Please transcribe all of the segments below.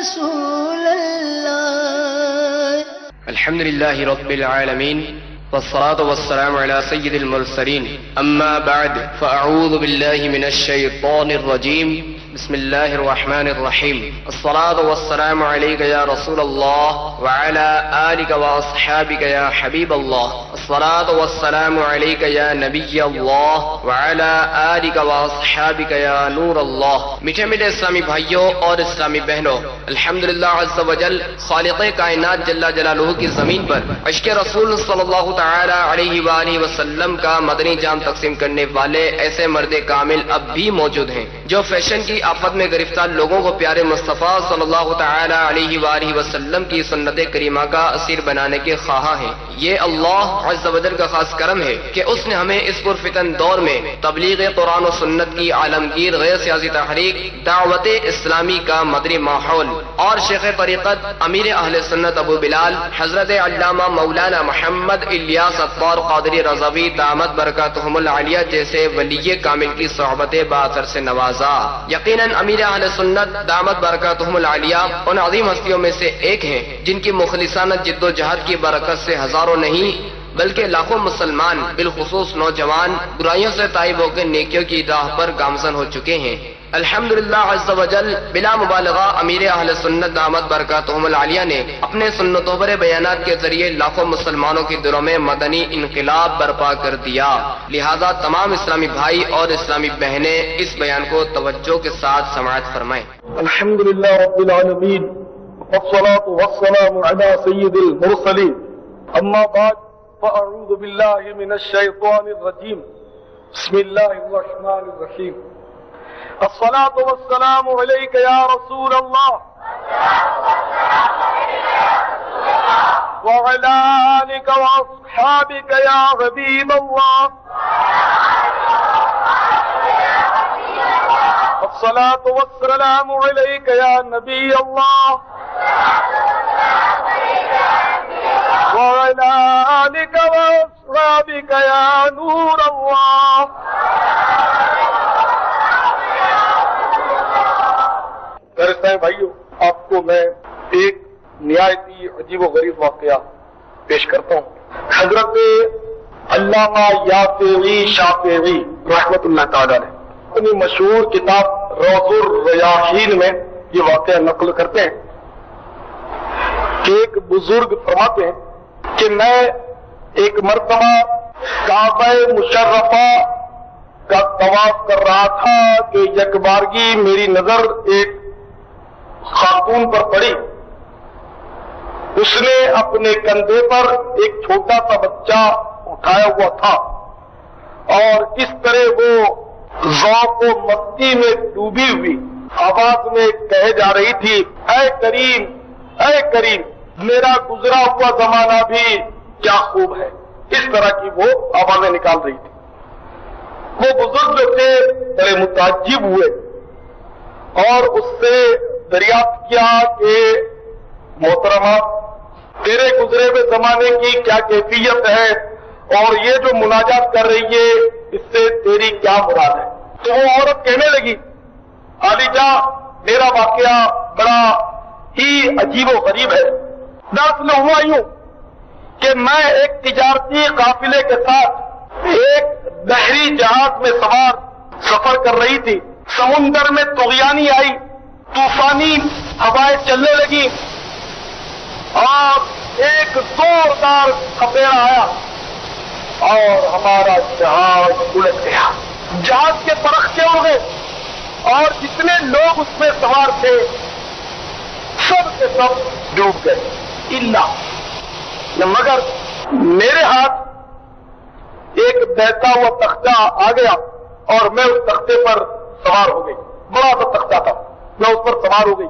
رسول الله. الحمد لله رب العالمين والصلاة والسلام على سيد المرسلين. أما بعد فأعوذ بالله من الشيطان الرجيم. بسم الله الرحمن الرحيم الصلاة والسلام عليك يا رسول الله وعلى آلك وأصحابك يا حبيب الله الصلاة والسلام عليك يا نبي الله وعلى آلك وأصحابك يا نور الله میٹھے میٹھے اسلامی بھائیوں اور اسلامی بہنوں، الحمدللہ عز و جل خالق کائنات جل جلالہ کی زمین پر عشق رسول صلی اللہ تعالی علیہ وآلہ وسلم کا مدنی جام تقسیم کرنے والے ایسے مرد کامل اب بھی موجود ہیں جو فیشن کی آفت میں گرفتار لوگوں کو پیارے مصطفیٰ صلی اللہ تعالی علیہ وآلہ وسلم کی سنت کریمہ کا اسیر بنانے کے خواہاں ہیں۔ یہ اللہ عز و جل کا خاص کرم ہے کہ اس نے ہمیں اس پرفتن دور میں تبلیغ قرآن و سنت کی عالمگیر غیر سیاسی تحریک، دعوت اسلامی کا مدری ماحول اور شیخ طریقت امیر اہل سنت ابو بلال، حضرت علامہ مولانا محمد الیاس اطار قادری رضوی دامت برکاتہم العالیہ جیسے ولی کامل کی صحبت باثر سے نوازا۔ یقیناً امیر اہل سنت، دامت برکاتہم العالیہ، ان عظیم ہستیوں میں سے ایک ہیں، جن کی مخلصانہ جد و جہد کی برکت سے ہزاروں نہیں، بلکہ لاکھوں مسلمان، بالخصوص نوجوان، برائیوں سے تائب ہو کے نیکیوں کی راہ پر گامزن ہو چکے ہیں۔ الحمدللہ عز و جل بلا مبالغہ امیر اہل سنت دامت برکاتہم العالیہ نے اپنے سنتوں پر بیانات کے ذریعے لاکھوں مسلمانوں کے دلوں میں مدنی انقلاب برپا کر دیا۔ لہذا تمام اسلامی بھائی اور اسلامی بہنیں اس بیان کو توجہ کے ساتھ سماعت فرمائیں۔ الحمد لله رب العالمين والصلاة والسلام على سيد المرسلين أما بعد فأعوذ بالله من الشيطان الرجيم بسم الله الرحمن الرحيم الصلاة والسلام عليك يا رسول الله. وعلى آلك وأصحابك يا حبيب الله. الصلاة والسلام عليك يا نبي الله. وعلى آلك وأصحابك يا نور الله. کرتے بھائیو، آپ کو میں ایک نہایتی عجیب و غریب واقعہ پیش کرتا ہوں۔ حضرت علامہ یافیوی شافیوی رحمت اللہ تعالی نے اپنی مشہور کتاب روز الریاحین میں یہ واقعہ نقل کرتے ہیں کہ ایک بزرگ فرماتے ہیں کہ میں ایک مرتبہ کعبہ مشرفہ کا طواف کر رہا تھا کہ یک بارگی میری نظر ایک خاتون پر پڑی۔ اس نے اپنے کندھے پر ایک چھوٹا سا بچہ اٹھایا ہوا تھا۔ اور اس طرح وہ ذوق و مستی میں ڈوبی ہوئی۔ آواز میں کہے جا رہی تھی، اے کریم اے کریم، میرا گزرا ہوا زمانہ بھی کیا خوب ہے۔ اس طرح کی وہ آوازیں نکال رہی تھی۔ وہ بزرگ جو تھے، بڑے متعجب ہوئے۔ اور اس سے دریافت کیا کہ محترمہ، تیرے گزرے ہوئے زمانے کی کیا کیفیت ہے؟ اور یہ جو مناجات کر رہی ہے، اس سے تیری کیا مراد ہے؟ تو وہ عورت کہنے لگی علی جا، میرا واقعہ بڑا ہی عجیب و غریب ہے۔ دراصل ہوا یوں کہ میں ایک تجارتی قافلے کے ساتھ ایک بحری جہاز میں سوار سفر کر رہی تھی۔ سمندر میں تغیانی آئی۔ طوفانی ہوائیں چلنے لگی اور ایک زوردار سپیڑا آیا اور ہمارا جہاز الٹ گیا۔ جہاز کے پرختے اڑ گئے؟ اور جتنے لوگ اس میں سوار تھے، سب کے سب ڈوب گئے۔ اللہ مگر میرے ہاتھ ایک بہتا ہوا تختہ آ گیا اور میں اس تختے پر سوار ہو گئی۔ بڑا سا تختہ تھا۔ میں اس پر سوار ہو گئی۔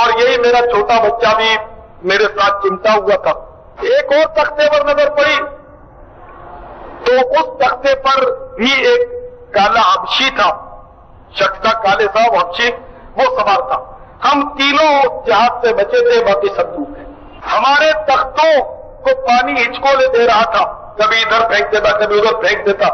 اور یہی میرا چھوٹا بچہ بھی میرے ساتھ چمٹا ہوا تھا۔ ایک اور تختے پر نظر پڑی۔ تو اس تختے پر بھی ایک کالا حبشی تھا۔ شخصا کالے تھا وہ حبشی، وہ سوار تھا۔ ہم تینوں جہاز سے بچے تھے، باقی سب ڈوب گئے ہمارے تختوں کو پانی ہچکولے دے رہا تھا۔ کبھی ادھر پھینک دیتا، کبھی ادھر پھینک دیتا۔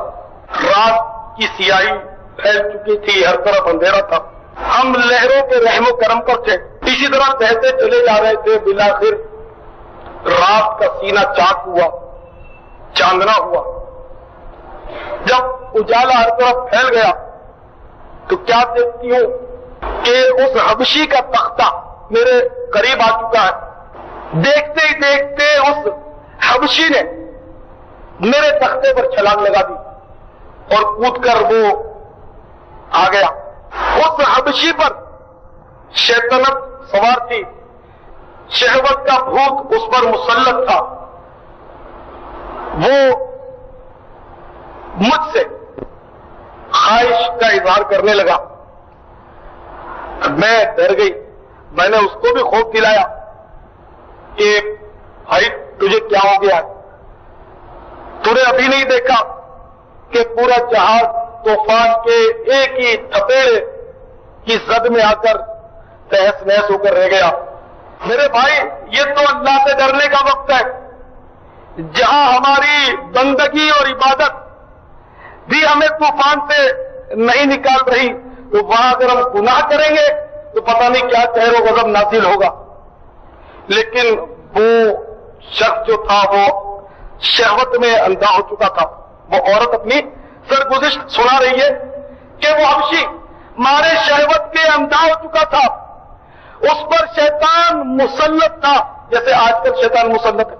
رات کی سیاہی پھیل چکی تھی، ہر طرف اندھیرا تھا۔ ہم لہروں کے رحم و کرم پر تھے۔ اسی طرح بہتے چلے جا رہے تھے۔ بلاخر رات کا سینہ چاک ہوا، چاندنا ہوا۔ جب اجالا ہر طرف پھیل گیا، تو کیا دیکھتی ہوں کہ اس حبشی کا تختہ میرے قریب آ چکا ہے۔ دیکھتے ہی دیکھتے اس حبشی نے میرے تختے پر چھلانگ لگا دی اور کود کر وہ آ گیا۔ اس حبشی پر شیطنت سوار تھی۔ شہوت کا بھوت اس پر مسلط تھا۔ وہ مجھ سے خواہش کا اظہار کرنے لگا۔ میں ڈر گئی۔ میں نے اس کو بھی خوف دلایا کہ بھائی، تجھے کیا ہو گیا؟ تو نے ابھی نہیں دیکھا کہ پورا جہاز طوفان کے ایک ہی تھپیڑے کی زد میں آ کر تحس نحس ہو کر رہ گیا۔ میرے بھائی، یہ تو اللہ سے ڈرنے کا وقت ہے۔ جہاں ہماری بندگی اور عبادت بھی ہمیں طوفان سے نہیں نکال رہی، تو وہاں اگر ہم گناہ کریں گے، تو پتہ نہیں کیا چہر و غضب نازل ہوگا۔ لیکن وہ شخص جو تھا، وہ شہوت میں اندھا ہو چکا تھا۔ وہ عورت اپنی سرگزشت سنا رہی ہے کہ وہ حبشی مارے شہوت کے اندھا ہو چکا تھا۔ اس پر شیطان مسلط تھا۔ جیسے آج کل شیطان مسلط ہے۔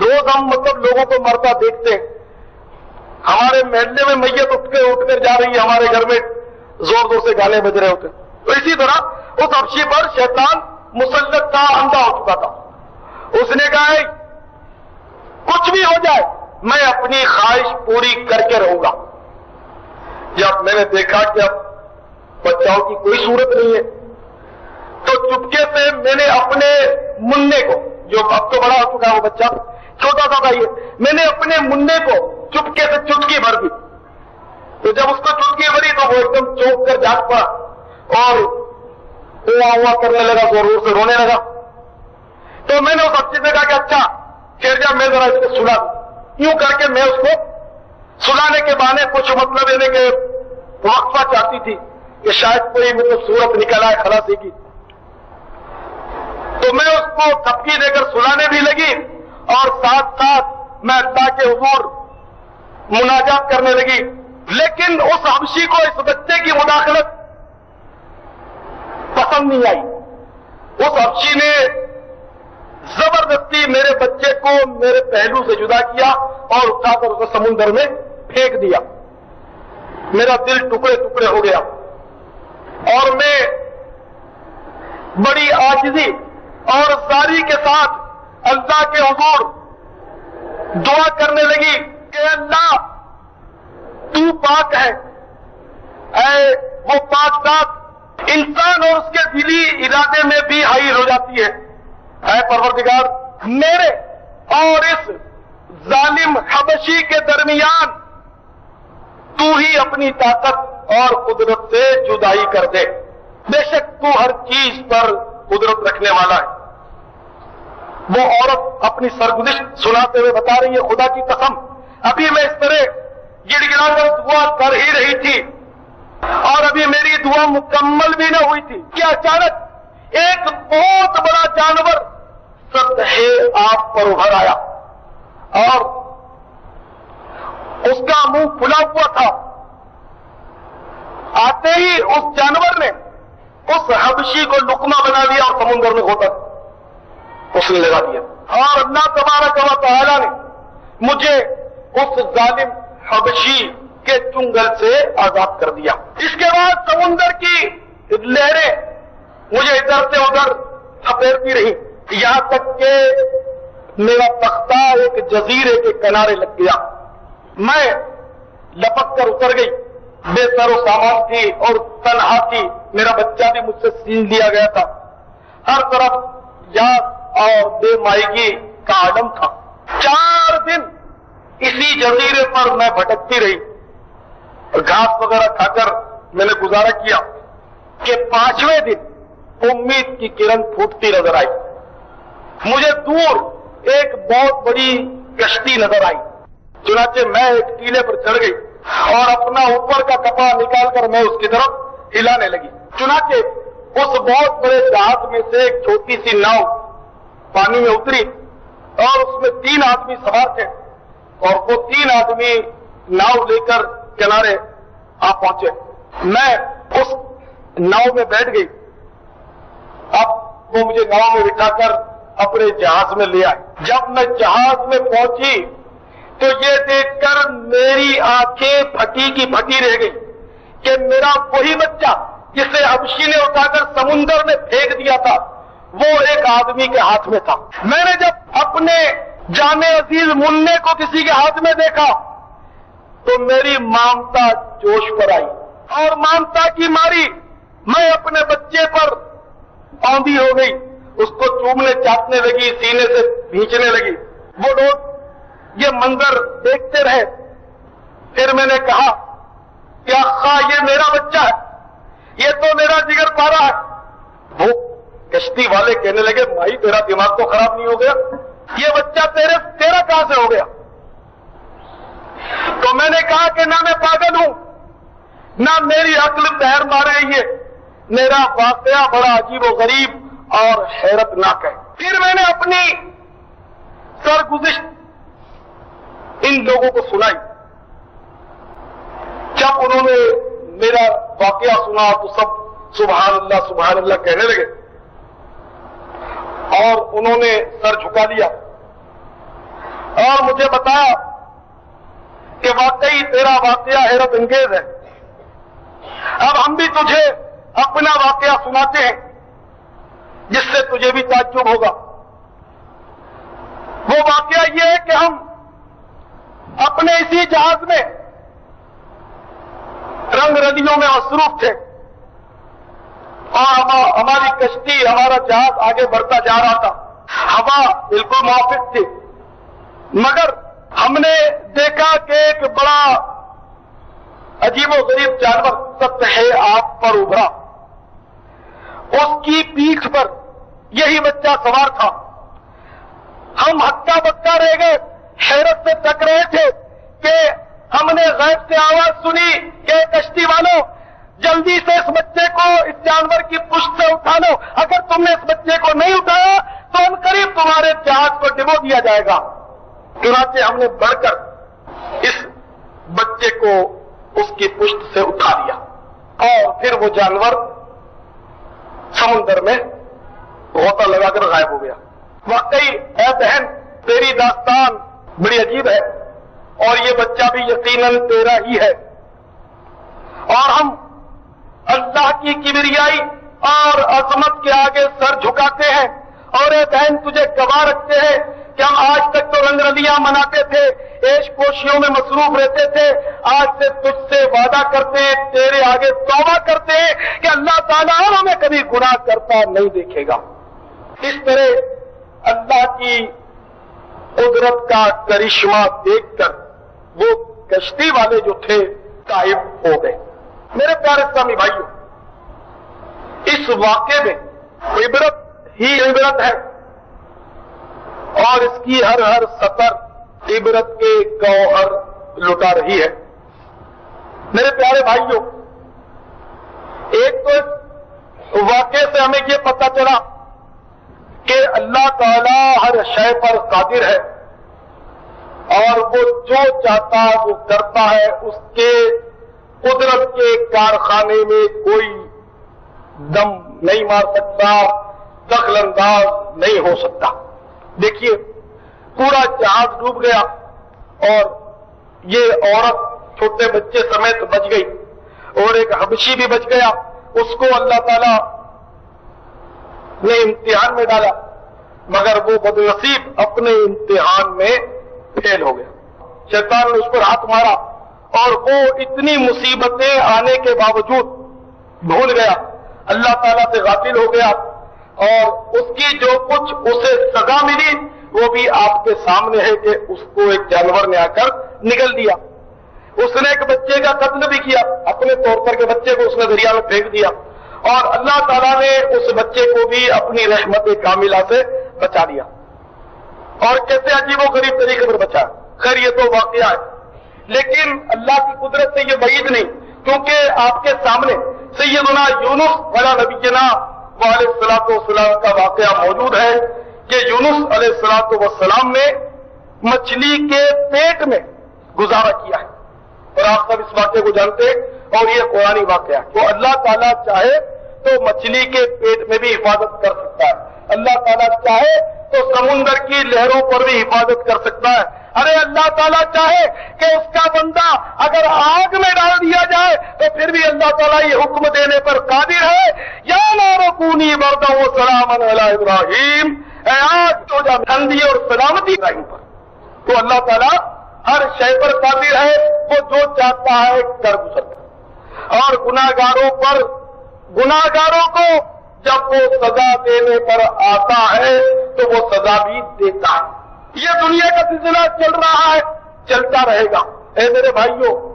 روز ہم مطلب لوگوں کو مرتا دیکھتے ہیں۔ ہمارے محلے میں میت اٹھ کے اٹھ کر جا رہی ہے، ہمارے گھر میں زور زور سے گانے بج رہے ہوتے تو اسی طرح اس افشی پر شیطان مسلط تھا، اندھا ہو چکا تھا۔ اس نے کہا کچھ بھی ہو جائے، میں اپنی خواہش پوری کر کے رہوں گا۔ جب میں نے دیکھا کہ اب بچاؤ کی کوئی صورت نہیں ہے۔ تو چپکے سے میں نے اپنے منع کو، جو اب تو بڑا ہو چکا ہے وہ بچہ، چھوٹا سا تھا یہ، میں نے اپنے منع کو چپکے سے چٹکی بھر دی۔ تو جب اس کو چٹکی بھری تو وہ ایک دم چوک کر جاگ پڑا اور ہوا ہوا کرنے لگا، زور زور سے رونے لگا۔ تو میں نے اس بچے سے کہا کہ اچھا پھر جب میں ذرا اس کو سنا دوں۔ یوں کر کے میں اس کو سلانے کے بانے کچھ مطلب یعنی دینے کے وقفہ چاہتی تھی کہ شاید کوئی مطلب صورت نکل آئے خلاصی کی۔ تو میں اس کو تھپکی دے کر سلانے بھی لگی اور ساتھ ساتھ میں اللہ کے حضور مناجات کرنے لگی۔ لیکن اس حبشی کو اس بچے کی مداخلت پسند نہیں آئی۔ اس حبشی نے زبردستی میرے بچے کو میرے پہلو سے جدا کیا اور اٹھا کر اسے سمندر میں پھینک دیا۔ میرا دل ٹکڑے ٹکڑے ہو گیا۔ اور میں بڑی آجزی اور زاری کے ساتھ اللہ کے حضور دعا کرنے لگی کہ اللہ، تو پاک ہے۔ اے وہ پاک ذات، انسان اور اس کے دلی ارادے میں بھی حائل ہو جاتی ہے۔ اے پروردگار، میرے اور اس ظالم حبشی کے درمیان تو ہی اپنی طاقت اور قدرت سے جدائی کر دے۔ بے شک تو ہر چیز پر قدرت رکھنے والا ہے۔ وہ عورت اپنی سرگزش سناتے ہوئے بتا رہی ہے، خدا کی قسم۔ ابھی میں اس طرح گڑ گڑا کر دعا کر ہی رہی تھی۔ اور ابھی میری دعا مکمل بھی نہ ہوئی تھی۔ کہ اچانک ایک بہت بڑا جانور سطح آپ پر ابھر آیا۔ اور اس کا منہ کھلا ہوا تھا۔ آتے ہی اس جانور نے اس حبشی کو لکما بنا دیا اور سمندر میں ہوتا اس نے لگا دیا۔ اور اللہ تبارک و تعالی نے مجھے اس ظالم حبشی کے چنگل سے آزاد کر دیا۔ اس کے بعد سمندر کی لہریں مجھے ادھر سے ادھر تھپیرتی رہی۔ یہاں تک کہ میرا تختہ ایک جزیرے کے کنارے لگ گیا۔ میں لپک کر اتر گئی۔ بے سر و سامان تھی اور تنہا تھی میرا بچہ بھی مجھ سے سین لیا گیا تھا۔ ہر طرف یاد اور بے مائیگی کا عالم تھا۔ چار دن اسی جزیرے پر میں بھٹکتی رہی۔ گھاس وغیرہ کھا کر میں نے گزارا کیا کہ پانچویں دن امید کی کرن پھوٹتی نظر آئی۔ مجھے دور ایک بہت بڑی کشتی نظر آئی۔ چنانچہ میں ایک ٹیلے پر چڑھ گئی اور اپنا اوپر کا کپڑا نکال کر میں اس کی طرف ہلانے لگی۔ چنانچہ اس بہت بڑے جہاز میں سے ایک چھوٹی سی ناؤ پانی میں اتری اور اس میں تین آدمی سوار تھے اور وہ تین آدمی ناؤ لے کر کنارے آ پہنچے۔ میں اس ناؤ میں بیٹھ گئی۔ اب وہ مجھے ناؤ میں بٹھا کر اپنے جہاز میں لے آئے۔ جب میں جہاز میں پہنچی تو یہ دیکھ کر میری آنکھیں پھٹی کی پھٹی رہ گئی کہ میرا وہی بچہ جسے ابشی نے اٹھا کر سمندر میں پھینک دیا تھا، وہ ایک آدمی کے ہاتھ میں تھا۔ میں نے جب اپنے جامع عزیز منہ کو کسی کے ہاتھ میں دیکھا تو میری مامتا جوش پر آئی اور مامتا کی ماری میں اپنے بچے پر آندھی ہو گئی۔ اس کو چومنے چاٹنے لگی، سینے سے بھینچنے لگی۔ وہ لوگ یہ منظر دیکھتے رہے۔ پھر میں نے کہا کہ خا یہ میرا بچہ ہے، یہ تو میرا جگر پارا ہے. وہ کشتی والے کہنے لگے بھائی تیرا دماغ تو خراب نہیں ہو گیا، یہ بچہ تیرے، تیرا کہاں سے ہو گیا؟ تو میں نے کہا کہ نہ میں پاگل ہوں، نہ میری عقل پہر مارے یہ، میرا واقعہ بڑا عجیب و غریب اور حیرت ناک ہے۔ پھر میں نے اپنی سرگزشت ان لوگوں کو سنائی۔ جب انہوں نے میرا واقعہ سنا تو سب سبحان اللہ سبحان اللہ کہنے لگے۔ اور انہوں نے سر جھکا دیا اور مجھے بتایا کہ واقعی تیرا واقعہ حیرت انگیز ہے۔ اب ہم بھی تجھے اپنا واقعہ سناتے ہیں، جس سے تجھے بھی تعجب ہوگا۔ وہ واقعہ یہ ہے کہ ہم اپنے اسی جہاز میں رنگ ردیوں میں مصروف تھے۔ اور ہماری کشتی، ہمارا جہاز آگے بڑھتا جا رہا تھا۔ ہوا بالکل موافق تھی۔ مگر ہم نے دیکھا کہ ایک بڑا عجیب و غریب جانور سب ہے آپ پر ابھرا۔ اس کی پیٹھ پر یہی بچہ سوار تھا۔ ہم ہکا بکا رہ گئے۔ حیرت میں تک رہے تھے کہ ہم نے غیب سے آواز سنی کہ کشتی والوں جلدی سے اس بچے کو، اس جانور کی پشت سے اٹھا لو۔ اگر تم نے اس بچے کو نہیں اٹھایا، تو ان قریب تمہارے جہاز کو ڈبو دیا جائے گا۔ چنانچہ ہم نے بڑھ کر اس بچے کو اس کی پشت سے اٹھا لیا۔ اور پھر وہ جانور سمندر میں غوطہ لگا کر غائب ہو گیا۔ واقعی، اے بہن، تیری داستان بڑی عجیب ہے اور یہ بچہ بھی یقیناً تیرا ہی ہے اور ہم اللہ کی کبریائی اور عظمت کے آگے سر جھکاتے ہیں اور اے بہن تجھے گواہ رکھتے ہیں کہ ہم آج تک تو رنگ رلیاں مناتے تھے ایش کوشیوں میں مصروف رہتے تھے، آج سے تجھ سے وعدہ کرتے ہیں، تیرے آگے توبہ کرتے ہیں کہ اللہ تعالیٰ ہمیں کبھی گناہ کرتا نہیں دیکھے گا۔ اس طرح اللہ کی قدرت کا کرشمہ دیکھ کر وہ کشتی والے جو تھے قائم ہو گئے۔ میرے پیارے اسلامی بھائیوں اس واقعے میں عبرت ہی عبرت ہے۔ اور اس کی ہر ہر سطر عبرت کے گوہر لٹا رہی ہے۔ میرے پیارے بھائیوں ایک تو اس واقعے سے ہمیں یہ پتہ چلا کہ اللہ تعالی ہر شے پر قادر ہے اور وہ جو چاہتا وہ کرتا ہے، اس کے قدرت کے کارخانے میں کوئی دم نہیں مار سکتا، دخل انداز نہیں ہو سکتا۔ دیکھیے، پورا جہاز ڈوب گیا اور یہ عورت، چھوٹے بچے سمیت بچ گئی۔ اور ایک حبشی بھی بچ گیا۔ اس کو اللہ تعالیٰ نے امتحان میں ڈالا، مگر وہ بد نصیب اپنے امتحان میں فیل ہو گیا۔ شیطان نے اس پر ہاتھ مارا اور وہ اتنی مصیبتیں آنے کے باوجود بھول گیا۔ اللہ تعالیٰ سے غافل ہو گیا اور اس کی جو کچھ اسے سزا ملی، وہ بھی آپ کے سامنے ہے کہ اس کو ایک جانور نے آ کر نگل دیا۔ اس نے ایک بچے کا قتل بھی کیا، اپنے طور پر کے بچے کو اس نے دریا میں پھینک دیا۔ اور اللہ تعالیٰ نے اس بچے کو بھی اپنی رحمت کاملہ سے بچا لیا۔ اور کیسے عجیب و غریب طریقے پر بچا۔ خیر، یہ تو واقعہ ہے۔ لیکن اللہ کی قدرت سے یہ بعید نہیں، کیونکہ آپ کے سامنے سیدنا یونس والا نبینا علیہ السلام وسلام کا واقعہ موجود ہے کہ یونس علیہ السلاط وسلام نے مچھلی کے پیٹ میں گزارا کیا ہے۔ اور آپ سب اس واقعے کو جانتے اور یہ قرآن واقعہ ہے۔ تو اللہ تعالیٰ چاہے تو مچھلی کے پیٹ میں بھی حفاظت کر سکتا ہے۔ اللہ تعالیٰ چاہے تو سمندر کی لہروں پر بھی حفاظت کر سکتا ہے۔ ارے اللہ تعالیٰ چاہے کہ اس کا بندہ اگر آگ میں ڈال دیا جائے تو پھر بھی اللہ تعالیٰ یہ حکم دینے پر قادر ہے۔ یا نارکونی بردا و سلام علیہ ابراہیم۔ اے آگ تو جا ٹھنڈی اور سلامتی ابراہیم پر۔ تو اللہ تعالیٰ ہر شے پر قادر ہے۔ وہ جو چاہتا ہے کر گزرتا اور گناگاروں پر گناگاروں کو جب وہ سزا دینے پر آتا ہے تو وہ سزا بھی دیتا ہے۔ یہ دنیا کا سلسلہ چل رہا ہے، چلتا رہے گا۔ اے میرے بھائیوں،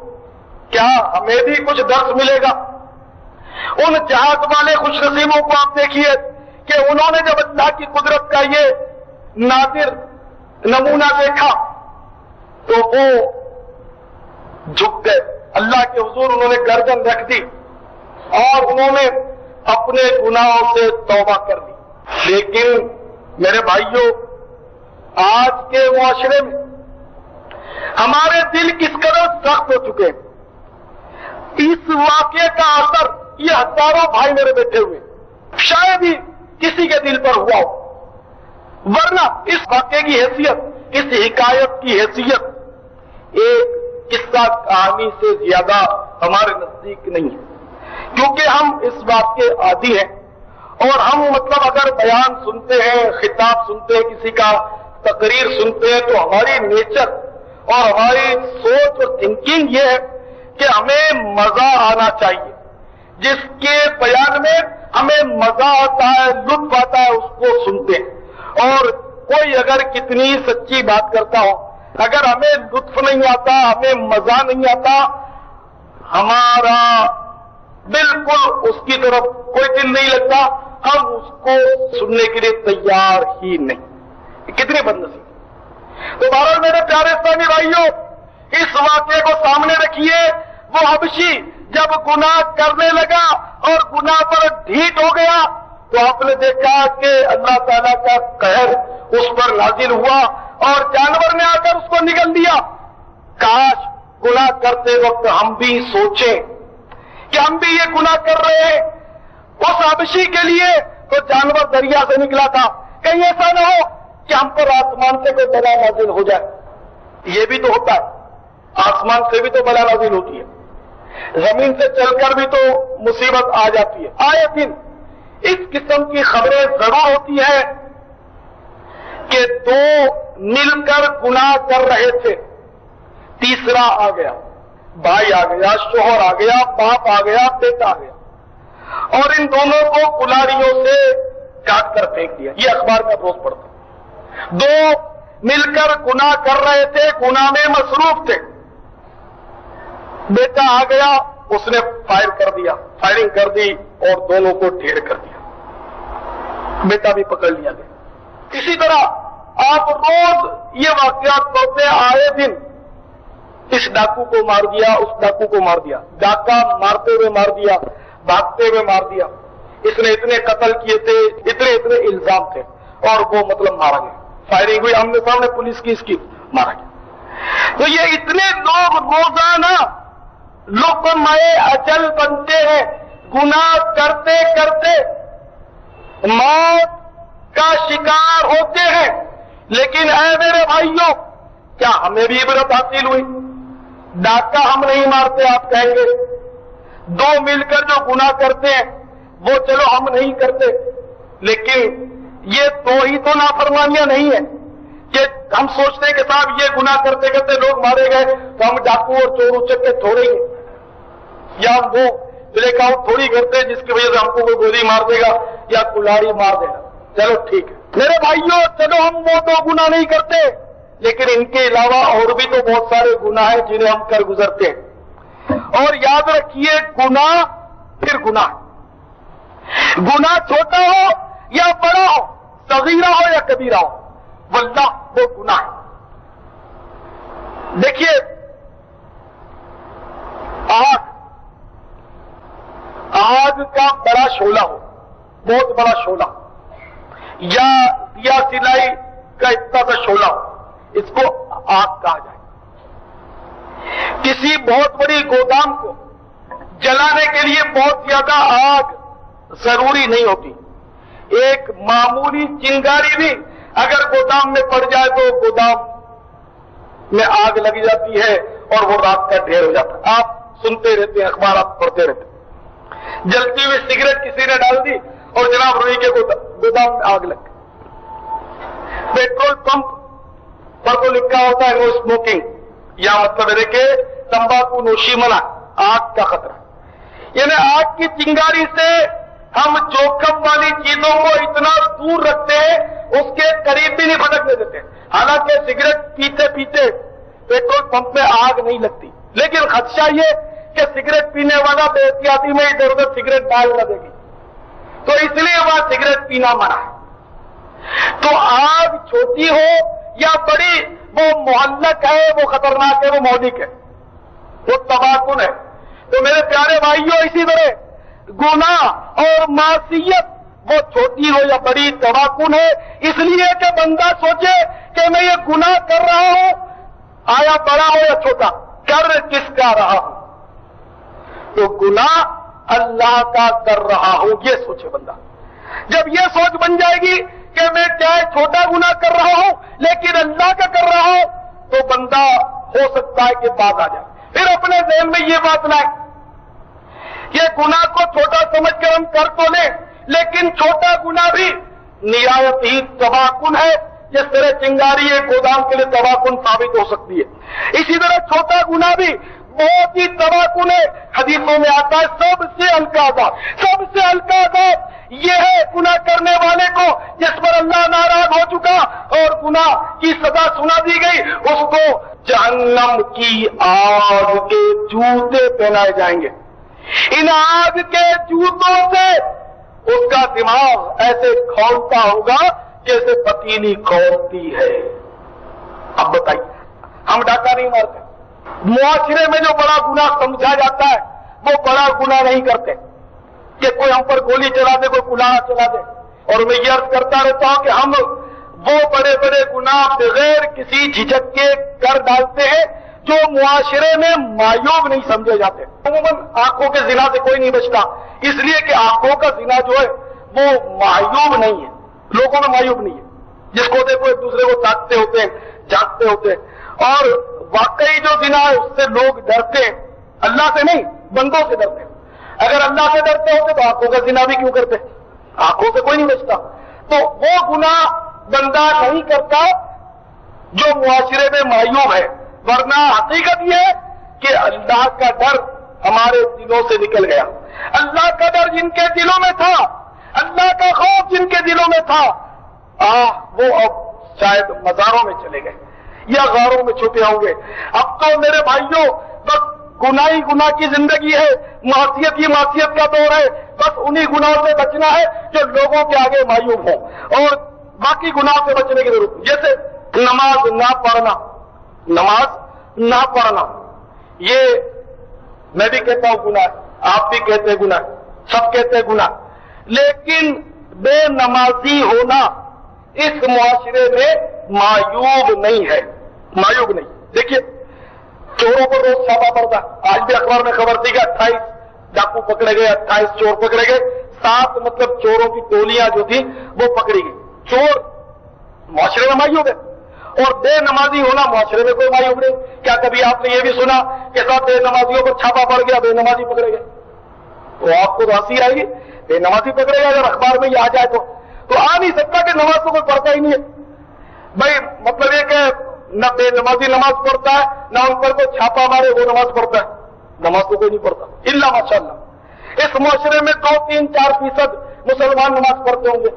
کیا ہمیں بھی کچھ درس ملے گا؟ ان جہاز والے خوش نصیبوں کو آپ دیکھیے کہ انہوں نے جب اللہ کی قدرت کا یہ نادر نمونہ دیکھا تو وہ جھک گئے۔ اللہ کے حضور انہوں نے گردن رکھ دی۔ اور انہوں نے اپنے گناہوں سے توبہ کر لی۔ لیکن میرے بھائیوں آج کے معاشرے میں ہمارے دل کس قدر سخت ہو چکے ہیں۔ اس واقعے کا اثر یہ ہزاروں بھائی میرے بیٹھے ہوئے، شاید ہی کسی کے دل پر ہوا ہو۔ ورنہ اس واقعے کی حیثیت، اس حکایت کی حیثیت ایک قصہ کہانی سے زیادہ ہمارے نزدیک نہیں ہے۔ کیونکہ ہم اس بات کے عادی ہیں۔ اور ہم مطلب اگر بیان سنتے ہیں، خطاب سنتے ہیں، کسی کا تقریر سنتے ہیں، تو ہماری نیچر اور ہماری سوچ اور تھنکنگ یہ ہے کہ ہمیں مزہ آنا چاہیے۔ جس کے بیان میں ہمیں مزہ آتا ہے، لطف آتا ہے، اس کو سنتے ہیں۔ اور کوئی اگر کتنی سچی بات کرتا ہو، اگر ہمیں لطف نہیں آتا، ہمیں مزہ نہیں آتا، ہمارا بالکل اس کی طرف کوئی دل نہیں لگتا، ہم اس کو سننے کے لیے تیار ہی نہیں۔ کتنے بد نصیب تو بہرحال میرے پیارے اسلامی بھائیوں، اس واقعے کو سامنے رکھیے، وہ حبشی جب گناہ کرنے لگا اور گناہ پر ڈھیٹ ہو گیا، تو آپ نے دیکھا کہ اللہ تعالیٰ کا قہر اس پر نازل ہوا اور جانور نے آ کر اس کو نگل دیا۔ کاش گناہ کرتے وقت ہم بھی سوچیں۔ کہ ہم بھی یہ گناہ کر رہے ہیں۔ اس حبشی کے لیے تو جانور دریا سے نکلا تھا۔ کہیں ایسا نہ ہو کہ ہم پر آسمان سے کوئی بلا نازل ہو جائے۔ یہ بھی تو ہوتا ہے۔ آسمان سے بھی تو بلا نازل ہوتی ہے۔ زمین سے چل کر بھی تو مصیبت آ جاتی ہے۔ آئے دن اس قسم کی خبریں ضرور ہوتی ہیں کہ دو مل کر گناہ کر رہے تھے۔ تیسرا آ گیا۔ بھائی آ گیا، شوہر آ گیا، باپ آ گیا، بیٹا آ گیا۔ اور ان دونوں کو کلاڑیوں سے کاٹ کر پھینک دیا۔ یہ اخبار میں روز پڑتا دو مل کر گناہ کر رہے تھے، گناہ میں مصروف تھے۔ بیٹا آ گیا، اس نے فائر کر دیا، فائرنگ کر دی اور دونوں کو ڈھیر کر دیا۔ بیٹا بھی پکڑ لیا گیا۔ اسی طرح آپ روز یہ واقعات پڑھتے آئے دن اس ڈاکو کو مار دیا، اس ڈاکو کو مار دیا۔ ڈاکہ مارتے ہوئے مار دیا، بھاگتے ہوئے مار دیا۔ اس نے اتنے قتل کیے تھے، اتنے اتنے الزام تھے اور وہ مطلب مارا گیا۔ فائرنگ ہوئی، آمنے سامنے پولیس کی اس کی مارا گیا۔ تو یہ اتنے لوگ روزانہ لوگ اچل بنتے ہیں، گناہ کرتے کرتے موت کا شکار ہوتے ہیں۔ لیکن اے میرے بھائیوں، کیا ہمیں بھی عبرت حاصل ہوئی؟ ڈاکہ ہم نہیں مارتے، آپ کہیں گے۔ دو مل کر جو گناہ کرتے ہیں، وہ چلو ہم نہیں کرتے۔ لیکن یہ تو ہی تو نافرمانیاں نہیں ہے کہ ہم سوچتے ہیں کہ صاحب یہ گناہ کرتے کرتے لوگ مارے گئے، تو ہم ڈاکو اور چور اچک کے تھوڑے گے۔ یا ہم وہ بلیک آؤٹ تھوڑی کرتے جس کی وجہ سے ہم کو کوئی گولی مار دے گا یا کلاڑی مار دے گا۔ چلو ٹھیک ہے۔ میرے بھائیوں چلو ہم وہ دو گناہ نہیں کرتے۔ لیکن ان کے علاوہ اور بھی تو بہت سارے گناہ ہیں جنہیں ہم کر گزرتے ہیں۔ اور یاد رکھیے، گناہ پھر گناہ۔ گناہ چھوٹا ہو یا بڑا ہو، صغیرہ ہو یا کبیرہ ہو، واللہ وہ گناہ ہے۔ دیکھیے، آگ آگ کا بڑا شولہ ہو، بہت بڑا شولہ یا دیا سلائی کا اتنا سا شولہ ہو۔ اس کو آگ کہا جائے کسی بہت بڑی گودام کو جلانے کے لیے بہت زیادہ آگ ضروری نہیں ہوتی ایک معمولی چنگاری بھی اگر گودام میں پڑ جائے تو گودام میں آگ لگ جاتی ہے اور وہ رات کا ڈھیر ہو جاتا ہے۔ آپ سنتے رہتے ہیں اخبارات پڑھتے رہتے ہیں۔ جلتی ہوئی سگریٹ کسی نے ڈال دی اور جناب روئی کے گودام میں آگ لگ پیٹرول پمپ پر تو لکھا ہوتا ہے نو اسموکنگ یا مطلب ہے کہ تمباکو نوشی منع آگ کا خطرہ۔ یعنی آگ کی چنگاری سے ہم جوکم والی چیزوں کو اتنا دور رکھتے ہیں، اس کے قریب بھی نہیں بھٹکنے دیتے۔ حالانکہ سگریٹ پیتے پیتے پیٹرول پمپ میں آگ نہیں لگتی۔ لیکن خدشہ یہ کہ سگریٹ پینے والا بے احتیاطی میں ادھر ادھر سگریٹ ڈال نہ دے گی۔ تو اس لیے وہاں سگریٹ پینا منع ہے۔ تو آگ چھوٹی ہو یا بڑی وہ محلک ہے، وہ خطرناک ہے، وہ مودک ہے۔ وہ تباکن ہے۔ تو میرے پیارے بھائیوں، اسی طرح گنا اور معصیت وہ چھوٹی ہو یا بڑی تباکن ہے۔ اس لیے کہ بندہ سوچے کہ میں یہ گناہ کر رہا ہوں، آیا بڑا ہو یا چھوٹا، کر کس کا رہا ہوں؟ تو گناہ اللہ کا کر رہا ہوں، یہ سوچے بندہ۔ جب یہ سوچ بن جائے گی کہ میں چاہے چھوٹا گناہ کر رہا ہوں، لیکن اللہ کا کر رہا ہوں، تو بندہ ہو سکتا ہے کہ بات آ جائے۔ پھر اپنے ذہن میں یہ بات لائے یہ گناہ کو چھوٹا سمجھ کر ہم کر تو لیں، لیکن چھوٹا گناہ بھی نہایت ہی تباکن ہے، جس طرح چنگاری ایک گودام کے لیے تباکن ثابت ہو سکتی ہے۔ اسی طرح چھوٹا گناہ بھی بہت ہی تباکن ہے۔ حدیثوں میں آتا ہے سب سے ہلکا عذاب سب سے ہلکا عذاب یہ ہے گناہ کرنے والے کو جس پر اللہ ناراض ہو چکا اور گناہ کی سزا سنا دی گئی۔ اس کو جہنم کی آگ کے جوتے پہنائے جائیں گے۔ ان آگ کے جوتوں سے اس کا دماغ ایسے کھولتا ہوگا جیسے پتیلی کھولتی ہے۔ اب بتائیے، ہم ڈاکہ نہیں مارتے۔ معاشرے میں جو بڑا گنا سمجھا جاتا ہے، وہ بڑا گنا نہیں کرتے۔ کہ کوئی ہم پر گولی چلا دے، کوئی کلانا چلا دے۔ اور میں یہ عرض کرتا رہتا ہوں کہ ہم وہ بڑے بڑے گنا بغیر کسی جھجک کے کر ڈالتے ہیں، جو معاشرے میں مایوب نہیں سمجھے جاتے۔ عموماً آنکھوں کے زنا سے کوئی نہیں بچتا۔ اس لیے کہ آنکھوں کا زنا جو ہے، وہ معیوب نہیں ہے۔ لوگوں میں معیوب نہیں ہے۔ جس کو دیکھو ایک دوسرے کو تاکتے ہوتے ہیں جانتے ہوتے ہیں۔ اور واقعی جو زنا ہے، اس سے لوگ ڈرتے اللہ سے نہیں، بندوں سے ڈرتے اگر اللہ سے ڈرتے ہوتے تو آنکھوں کا زنا بھی کیوں کرتے؟ آنکھوں سے کوئی نہیں بچتا۔ تو وہ گناہ بندہ نہیں کرتا جو معاشرے میں معیوب ہے۔ ورنہ حقیقت یہ ہے کہ اللہ کا ڈر ہمارے دلوں سے نکل گیا۔ اللہ کا ڈر جن کے دلوں میں تھا، اللہ کا خوف جن کے دلوں میں تھا آ وہ اب شاید مزاروں میں چلے گئے۔ یا غاروں میں چھپے ہوں گے۔ اب تو میرے بھائیوں، بس گناہی گناہ کی زندگی ہے معاشیت ہی معاشیت کا دور ہے۔ بس انہی گناہوں سے بچنا ہے جو لوگوں کے آگے مایوب ہوں۔ اور باقی گناہوں سے بچنے کی ضرورت جیسے نماز نہ پڑھنا۔ نماز نہ پڑھنا۔ یہ میں بھی کہتا ہوں گناہ، آپ بھی کہتے ہیں گناہ، سب کہتے ہیں گناہ۔ لیکن بے نمازی ہونا اس معاشرے میں مایوب نہیں ہے۔ مایوب نہیں۔ دیکھیے، چوروں پر روز چھاپا پڑتا آج بھی اخبار میں خبر تھی کہ اٹھائیس ڈاکو پکڑے گئے، اٹھائیس چور پکڑے گئے۔ سات مطلب چوروں کی ٹولیاں جو تھی وہ پکڑی گئی چور معاشرے میں مایوب ہے اور بے نمازی ہونا معاشرے میں کوئی مایوب نہیں۔ کیا کبھی آپ نے یہ بھی سنا کہ سب بے نمازیوں پر چھاپا پڑ گیا، بے نمازی پکڑے گئے۔ تو آپ کو ہنسی آئے گی، بے نمازی پکڑے گا اگر اخبار میں یہ آ جائے تو تو آ نہیں سکتا کہ نماز تو کوئی پڑھتا ہی نہیں ہے۔ بھائی مطلب یہ کہ نہ بے نمازی نماز پڑھتا ہے، نہ ان پر کوئی چھاپا مارے، وہ نماز پڑھتا ہے۔ نماز تو کوئی نہیں پڑھتا۔ اللہ ماشاء اللہ اس معاشرے میں دو، تین، چار فیصد مسلمان نماز پڑھتے ہوں گے۔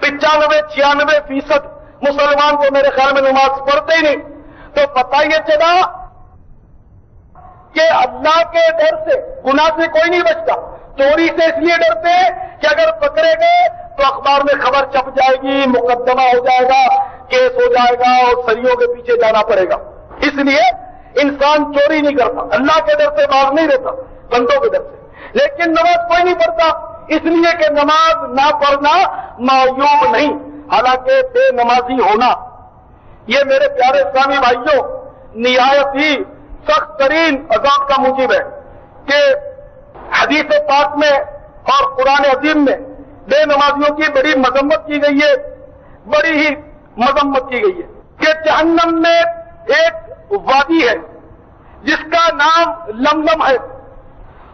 پچانوے، چھیانوے فیصد مسلمان کو میرے خیال میں نماز پڑھتے ہی نہیں۔ تو پتہ یہ چلا کہ اللہ کے ڈر سے گناہ سے کوئی نہیں بچتا۔ چوری سے اس لیے ڈرتے کہ اگر پکڑے گئے تو اخبار میں خبر چھپ جائے گی، مقدمہ ہو جائے گا، کیس ہو جائے گا اور سریوں کے پیچھے جانا پڑے گا۔ اس لیے انسان چوری نہیں کرتا، اللہ کے ڈر سے باغ نہیں رہتا بندوں کے ڈر سے۔ لیکن نماز کوئی نہیں پڑھتا، اس لیے کہ نماز نہ پڑھنا معیوب نہیں، حالانکہ بے نمازی ہونا۔ یہ میرے پیارے اسلامی بھائیوں، نہایت ہی سخت ترین عذاب کا موجب ہے کہ حدیث پاک میں اور قرآن عظیم میں بے نمازیوں کی بڑی مذمت کی گئی ہے، بڑی ہی مذمت کی گئی ہے کہ جہنم میں ایک وادی ہے، جس کا نام لملم ہے۔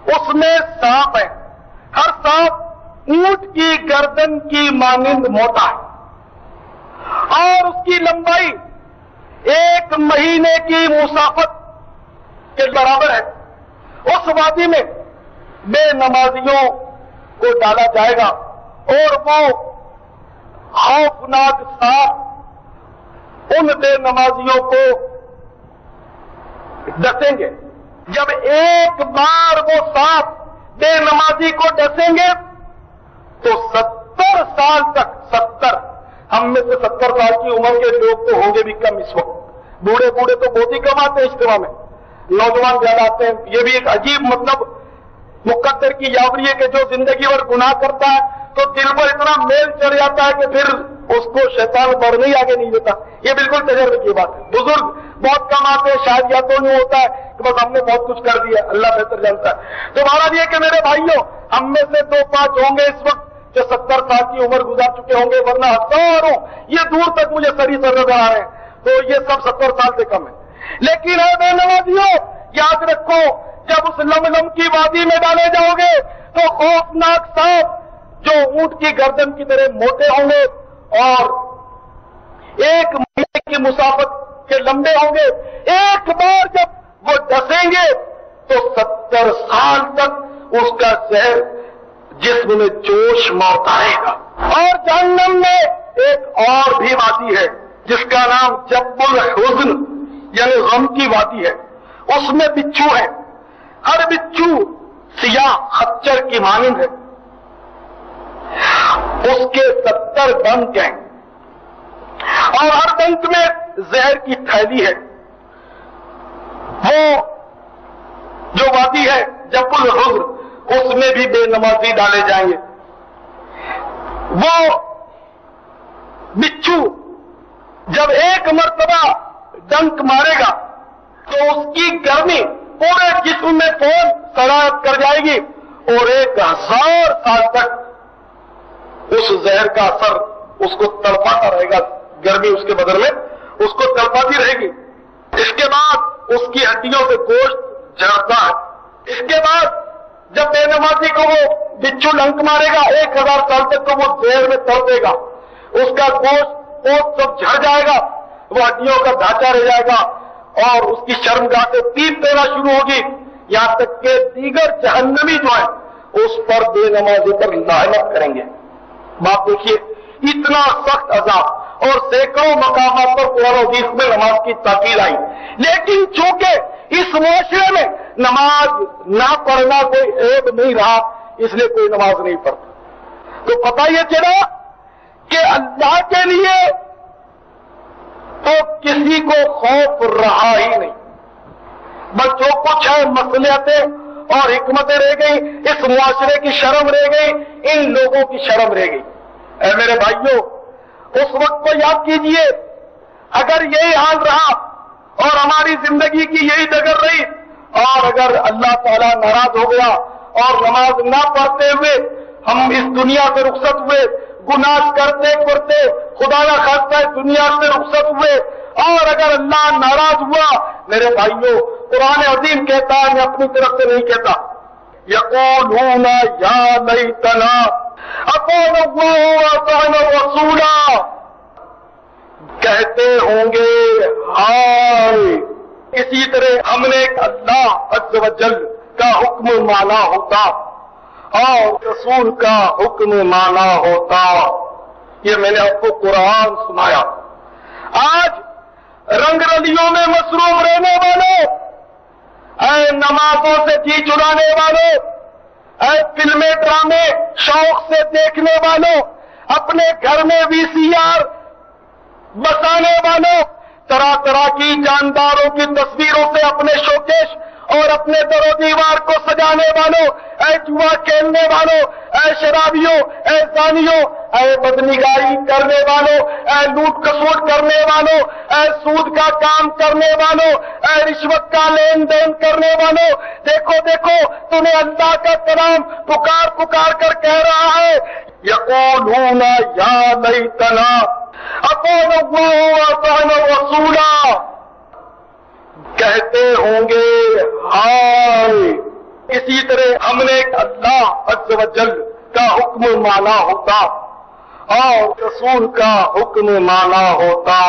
اس میں سانپ ہے۔ ہر سانپ اونٹ کی گردن کی مانند موٹا ہے۔ اور اس کی لمبائی ایک مہینے کی مسافت کے برابر ہے۔ اس وادی میں بے نمازیوں کو ڈالا جائے گا۔ اور وہ خوفناک سانپ ان بے نمازیوں کو ڈسیں گے۔ جب ایک بار وہ سانپ بے نمازی کو ڈسیں گے، تو ستر سال تک، ستر، ہم میں سے ستر سال کی عمر کے لوگ تو ہوں گے بھی کم اس وقت۔ بوڑھے بوڑھے تو بہت ہی کم آتے ہیں اجتماع میں۔ نوجوان زیادہ آتے ہیں، یہ بھی ایک عجیب مطلب مقدر کی یاوری ہے کہ جو زندگی بھر گناہ کرتا ہے، تو دل پر اتنا میل چڑھ جاتا ہے کہ پھر اس کو شیطان بڑھنے ہی آگے نہیں دیتا یہ بالکل تجربے کی بات ہے۔ بزرگ بہت کم آتے ہیں، شاید یا تو نہیں ہوتا ہے کہ بس ہم نے بہت کچھ کر دیا، اللہ بہتر جانتا ہے۔ تمہارا بھی ہے کہ میرے بھائیوں، ہم میں سے دو پانچ ہوں گے اس وقت جو ستر سال کی عمر گزار چکے ہوں گے، ورنہ ہزاروں، یہ دور تک مجھے سری سر نظر آ رہے ہیں۔ تو یہ سب ستر سال سے کم ہے۔ لیکن ہے بے نوازیوں، یاد رکھو جب اس لم لم کی وادی میں ڈالے جاؤ گے تو خوفناک سانپ جو اونٹ کی گردن کی طرح موٹے ہوں گے اور ایک مہینے کی مسافت کے لمبے ہوں گے۔ ایک بار جب وہ ڈسیں گے تو ستر سال تک اس کا زہر جسم میں جوش مارتا رہے گا۔ اور جہنم میں ایک اور بھی وادی ہے، جس کا نام جب الحزن یعنی غم کی وادی ہے۔ اس میں بچھو ہے۔ ہر بچھو سیاہ خچر کی مانند ہے۔ اس کے ستر ڈنک ہیں۔ اور ہر ڈنک میں زہر کی تھیلی ہے۔ وہ جو وادی ہے جب الحزن اس میں بھی بے نمازی ڈالے جائیں گے۔ وہ بچھو جب ایک مرتبہ ڈنک مارے گا، تو اس کی گرمی پورے جسم میں فون سڑاٹ کر جائے گی؟ اور ایک ہزار سال تک اس زہر کا اثر اس کو تڑپاتا رہے گا، گرمی اس کے بدل میں اس کو تڑپاتی رہے گی۔ اس کے بعد اس کی ہڈیوں سے گوشت جھڑتا ہے۔ اس کے بعد جب بے نمازی کو وہ بچھو لنک مارے گا، ایک ہزار سال تک تو وہ زہر میں تڑپے گا۔ اس کا گوشت سب جھڑ جائے گا، وہ ہڈیوں کا ڈھانچہ رہ جائے گا۔ اور اس کی شرم گاہ سے پیپ دینا شروع ہوگی۔ یہاں تک کہ دیگر جہنمی جو ہیں، اس پر بے نمازی پر لعنت کریں گے۔ بات دیکھیے، اتنا سخت عذاب اور سینکڑوں مقامات پر قرآن حدیث میں نماز کی تاکید آئی۔ لیکن چونکہ اس معاشرے میں نماز نہ پڑھنا کوئی عیب نہیں رہا، اس لیے کوئی نماز نہیں پڑھتا۔ تو پتہ یہ چلا کہ اللہ کے لیے تو کسی کو خوف رہا ہی نہیں۔ بس جو کچھ ہے مسلیتیں اور حکمتیں رہ گئی اس معاشرے کی شرم رہ گئی، ان لوگوں کی شرم رہ گئی۔ اے میرے بھائیوں اس وقت کو یاد کیجیے، اگر یہی حال رہا اور ہماری زندگی کی یہی ڈگر رہی اور اگر اللہ تعالیٰ ناراض ہو گیا اور نماز نہ پڑھتے ہوئے ہم اس دنیا سے رخصت ہوئے گناہ کرتے کرتے خدا نہ خاصہ دنیا سے رخصت ہوئے اور اگر اللہ ناراض ہوا، میرے بھائیوں، قرآن عظیم کہتا ہے، میں اپنی طرف سے نہیں کہتا۔ یقول یا نہیں تنا اپون رسولا کہتے ہوں گے، ہائے، اسی طرح ہم نے اللہ عز و جل کا حکم مانا ہوتا۔ اور رسول کا حکم مانا ہوتا۔ یہ میں نے آپ کو قرآن سنایا۔ آج رنگ رلیوں میں مصروف رہنے والوں اے نمازوں سے جی چرانے والوں اے فلمیں، ڈرامے، شوق سے دیکھنے والوں اپنے گھر میں وی سی آر بسانے والوں طرح طرح کی جانداروں کی تصویروں سے اپنے شوکیش اور اپنے در و دیوار کو سجانے والوں، اے جوا کھیلنے والوں، اے شرابیوں، اے زانیوں، اے بدنگاہی کرنے والوں، اے لوٹ کسوٹ کرنے والوں، اے سود کا کام کرنے والوں، اے رشوت کا لین دین کرنے والوں۔ دیکھو دیکھو، تمہیں اللہ کا کلام پکار پکار کر کہہ رہا ہے۔ یقولون یا لیتنا اطاعنا اللہ واطعنا رسولا کہتے ہوں گے، ہائے! اسی طرح ہم نے اللہ عز و جل کا حکم مانا ہوتا، اور رسول کا حکم مانا ہوتا۔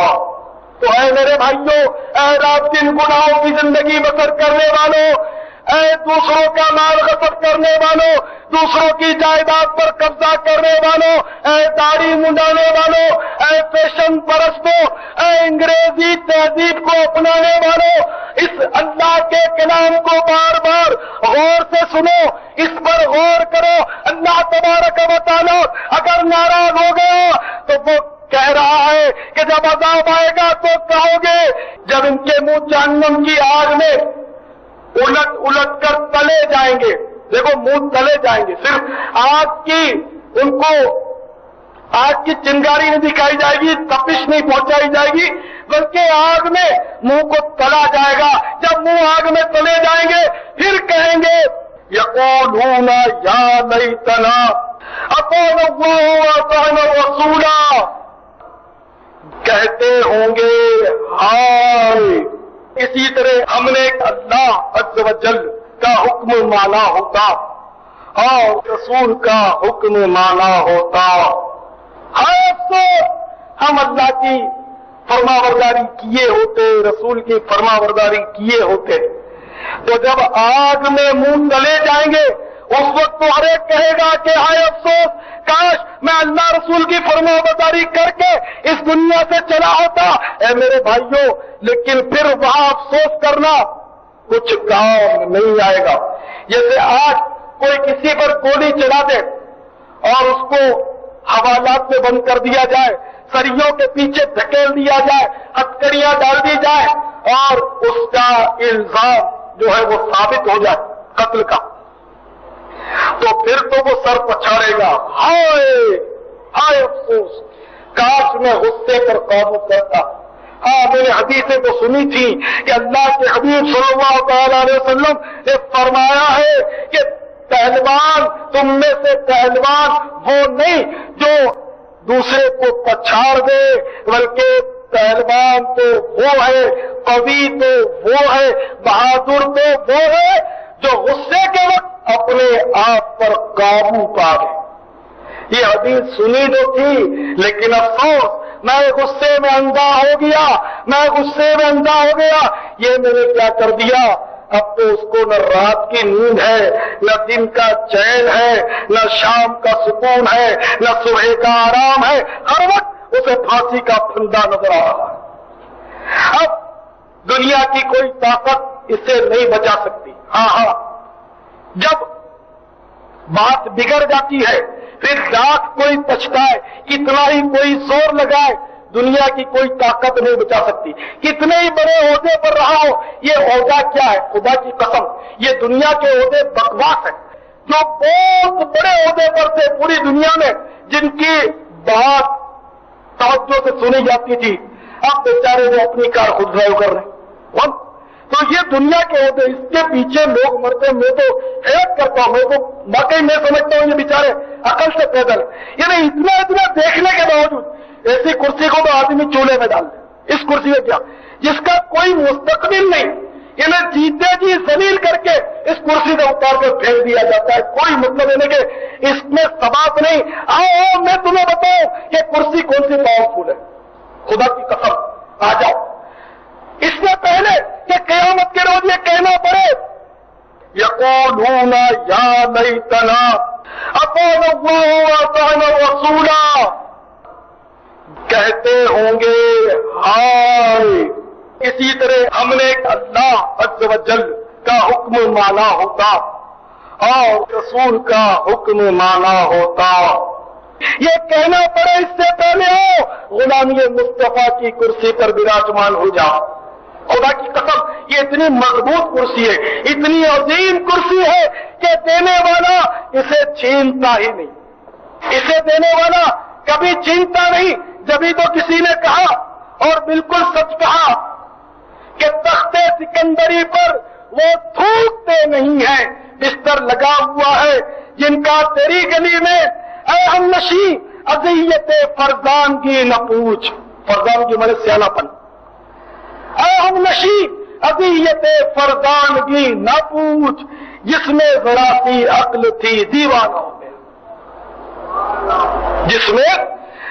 تو اے میرے بھائیوں، اے رات دن گناہوں کی زندگی بسر کرنے والوں اے دوسروں کا مال غصب کرنے والوں، دوسروں کی جائیداد پر قبضہ کرنے والوں، اے داڑھی منڈانے والوں، اے فیشن پرستوں، اے انگریزی تہذیب کو اپنانے والوں، اس اللہ کے کلام کو بار بار غور سے سنو، اس پر غور کرو، اللہ تبارک و تعالی اگر ناراض ہو گیا تو وہ کہہ رہا ہے کہ جب عذاب آئے گا تو کہو گے، جب ان کے منہ جہنم کی آگ میں الٹ الٹ کر تلے جائیں گے۔ دیکھو، منہ تلے جائیں گے۔ صرف آگ کی، ان کو آگ کی چنگاری نہیں دکھائی جائے گی، تپش نہیں پہنچائی جائے گی، بلکہ آگ میں منہ کو تلا جائے گا۔ جب منہ آگ میں تلے جائیں گے، پھر کہیں گے، یقولون یا لیتنا اطعنا اللہ واطعنا رسولا کہتے ہوں گے، ہائے! اسی طرح ہم نے اللہ عز و جل کا حکم مانا ہوتا اور رسول کا حکم مانا ہوتا۔ افسوس ہم اللہ کی فرما برداری کیے ہوتے، رسول کی فرما برداری کیے ہوتے۔ تو جب آگ میں منہ تلے جائیں گے اس وقت تو ہر ایک کہے گا کہ ہائے افسوس، کاش میں اللہ رسول کی فرما برداری کر کے اس دنیا سے چلا ہوتا۔ اے میرے بھائیوں لیکن پھر وہاں افسوس کرنا کچھ کام نہیں آئے گا۔ جیسے آج کوئی کسی پر گولی چلا دے اور اس کو حوالات میں بند کر دیا جائے، سریوں کے پیچھے دھکیل دیا جائے، ہتکڑیاں ڈال دی جائے اور اس کا الزام جو ہے وہ ثابت ہو جائے قتل کا۔ تو پھر تو وہ سر پچھاڑے گا۔ ہائے ہائے افسوس۔ کاش میں غصے پر قابو کرتا۔ ہاں میں نے حدیثیں تو سنی تھی کہ اللہ کے حبیب صلی اللہ تعالی علیہ وسلم نے فرمایا ہے کہ پہلوان، تم میں سے پہلوان وہ نہیں جو دوسرے کو پچھاڑ دے، بلکہ پہلوان تو وہ ہے، قوی تو وہ ہے، بہادر تو وہ ہے جو غصے کے وقت اپنے آپ پر قابو پا لے یہ حدیث سنی تو تھی، لیکن افسوس، میں غصے میں اندھا ہو گیا، میں غصے میں اندھا ہو گیا۔ یہ میں نے کیا کر دیا؟ اب تو اس کو نہ رات کی نیند ہے، نہ دن کا چین ہے، نہ شام کا سکون ہے، نہ صبح کا آرام ہے۔ ہر وقت اسے پھانسی کا پھندا نظر آ رہا ہے۔ اب دنیا کی کوئی طاقت اسے نہیں بچا سکتی۔ ہاں ہاں۔ جب بات بگڑ جاتی ہے، پھر لاکھ کوئی پچھتائے کتنا ہی کوئی زور لگائے، دنیا کی کوئی طاقت نہیں بچا سکتی۔ کتنے ہی بڑے عہدے پر رہا ہو، یہ عہدہ کیا ہے؟ خدا کی قسم، یہ دنیا کے عہدے بکواس ہے جو بہت بڑے عہدے پر تھے پوری دنیا میں، جن کی بات توجہ سے سنی جاتی تھی، اب بیچارے وہ اپنی کار خود ڈرائیو کر رہے ہیں۔ تو یہ دنیا کے ہوتے اس کے پیچھے لوگ مرتے میں تو حیرت کرتا ہوں، میں تو واقعی میں سمجھتا ہوں، یہ بیچارے عقل سے پیدل۔ یعنی اتنا اتنا دیکھنے کے باوجود، ایسی کرسی کو تو آدمی چولہے میں ڈال دے۔ اس کرسی میں کیا؟ جس کا کوئی مستقبل نہیں۔ انہیں جیتے جی زلیل کر کے اس کرسی سے اتار کر پھینک دیا جاتا ہے۔ کوئی مطلب یعنی کہ اس میں سباب نہیں۔ آؤ آؤ، میں تمہیں بتاؤں کہ کرسی کون سی پاورفل ہے۔ خدا کی قسم، آ جاؤ۔ اس سے پہلے کہ قیامت کے روز یہ کہنا پڑے، یقولون یا لیتنا اطعنا اللہ واطعنا رسولا کہتے ہوں گے، ہائے، اسی طرح ہم نے اللہ عز و جل کا حکم مانا ہوتا اور رسول کا حکم مانا ہوتا۔ یہ کہنا پڑے اس سے پہلے ہو، غلامی مصطفیٰ کی کرسی پر براجمان ہو جاؤ خدا کی قسم، یہ اتنی مضبوط کرسی ہے، اتنی عظیم کرسی ہے کہ دینے والا اسے چھینتا ہی نہیں۔ اسے دینے والا کبھی چھینتا نہیں۔ جبھی تو کسی نے کہا اور بالکل سچ کہا کہ تخت سکندری پر وہ تھوکتے نہیں ہیں، بستر لگا ہوا ہے، جن کا تیری گلی میں، اے ہم نشی ازیت فرزان کی نہ پوچھ۔ فرزان کی مدد سیاح پن اے ہم نشی ازیت فرزان کی نہ پوچھ، جس میں ذرا سی عقل تھی دیوانہ ہو گیا جس میں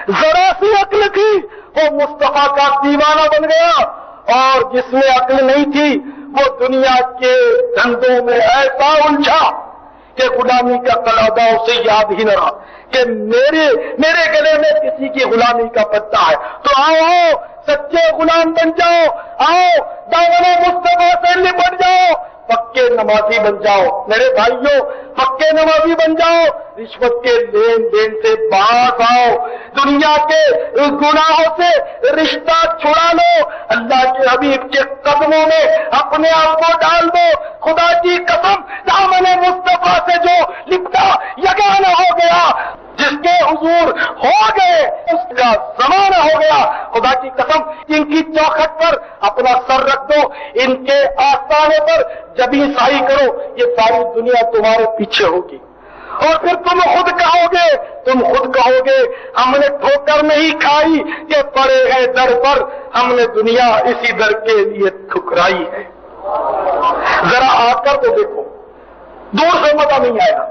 ذرا سی عقل تھی، وہ مصطفیٰ کا دیوانہ بن گیا۔ اور جس میں عقل نہیں تھی، وہ دنیا کے دھندوں میں ایسا الجھا کہ غلامی کا قلادہ اسے یاد ہی نہ رہا کہ میرے میرے گلے میں کسی کی غلامی کا پتا ہے۔ تو آؤ سچے غلام بن جاؤ، آؤ داون مصطفیٰ سے نپٹ جاؤ، پکے نمازی بن جاؤ، میرے بھائیوں، پکے نمازی بن جاؤ رشوت کے لین دین سے باز آؤ۔ دنیا کے گناہوں سے رشتہ چھڑا لو۔ اللہ کے حبیب کے قدموں میں اپنے آپ کو ڈال دو۔ خدا کی قسم، دامن مصطفیٰ سے جو لپٹا یگانہ ہو گیا، جس کے حضور ہو گئے، اس کا زمانہ ہو گیا۔ خدا کی قسم، ان کی چوکھٹ پر اپنا سر رکھ دو۔ ان کے آستانے پر جب ہی سائی کرو، یہ ساری دنیا تمہارے پیچھے ہوگی۔ اور پھر تم خود کہو گے، تم خود کہو گے، ہم نے ٹھوکر نہیں کھائی یہ پڑے ہیں در پر، ہم نے دنیا اسی در کے لیے ٹھکرائی ہے۔ ذرا آ کر تو دیکھو، دور سے مزہ نہیں آیا۔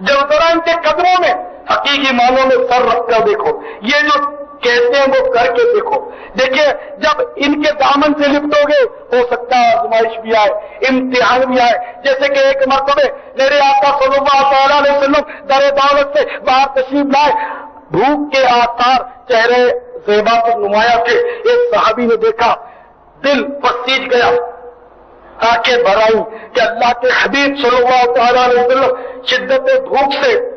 جب ذرا ان کے قدموں میں حقیقی معنوں میں سر رکھ کر دیکھو، یہ جو کہتے ہیں وہ کر کے دیکھو۔ دیکھیے، جب ان کے دامن سے لپٹو گے، ہو سکتا ہے آزمائش بھی آئے، امتحان بھی آئے۔ جیسے کہ ایک مرتبہ میرے آقا صلی اللہ تعالیٰ علیہ وسلم در دعوت سے باہر تشریف لائے۔ بھوک کے آثار چہرے زیبا پر نمایاں تھے۔ ایک صحابی نے دیکھا، دل پسیج گیا۔ آنکھیں بھرائی کہ اللہ کے حبیب صلی اللہ تعالیٰ علیہ وسلم شدت بھوک سے،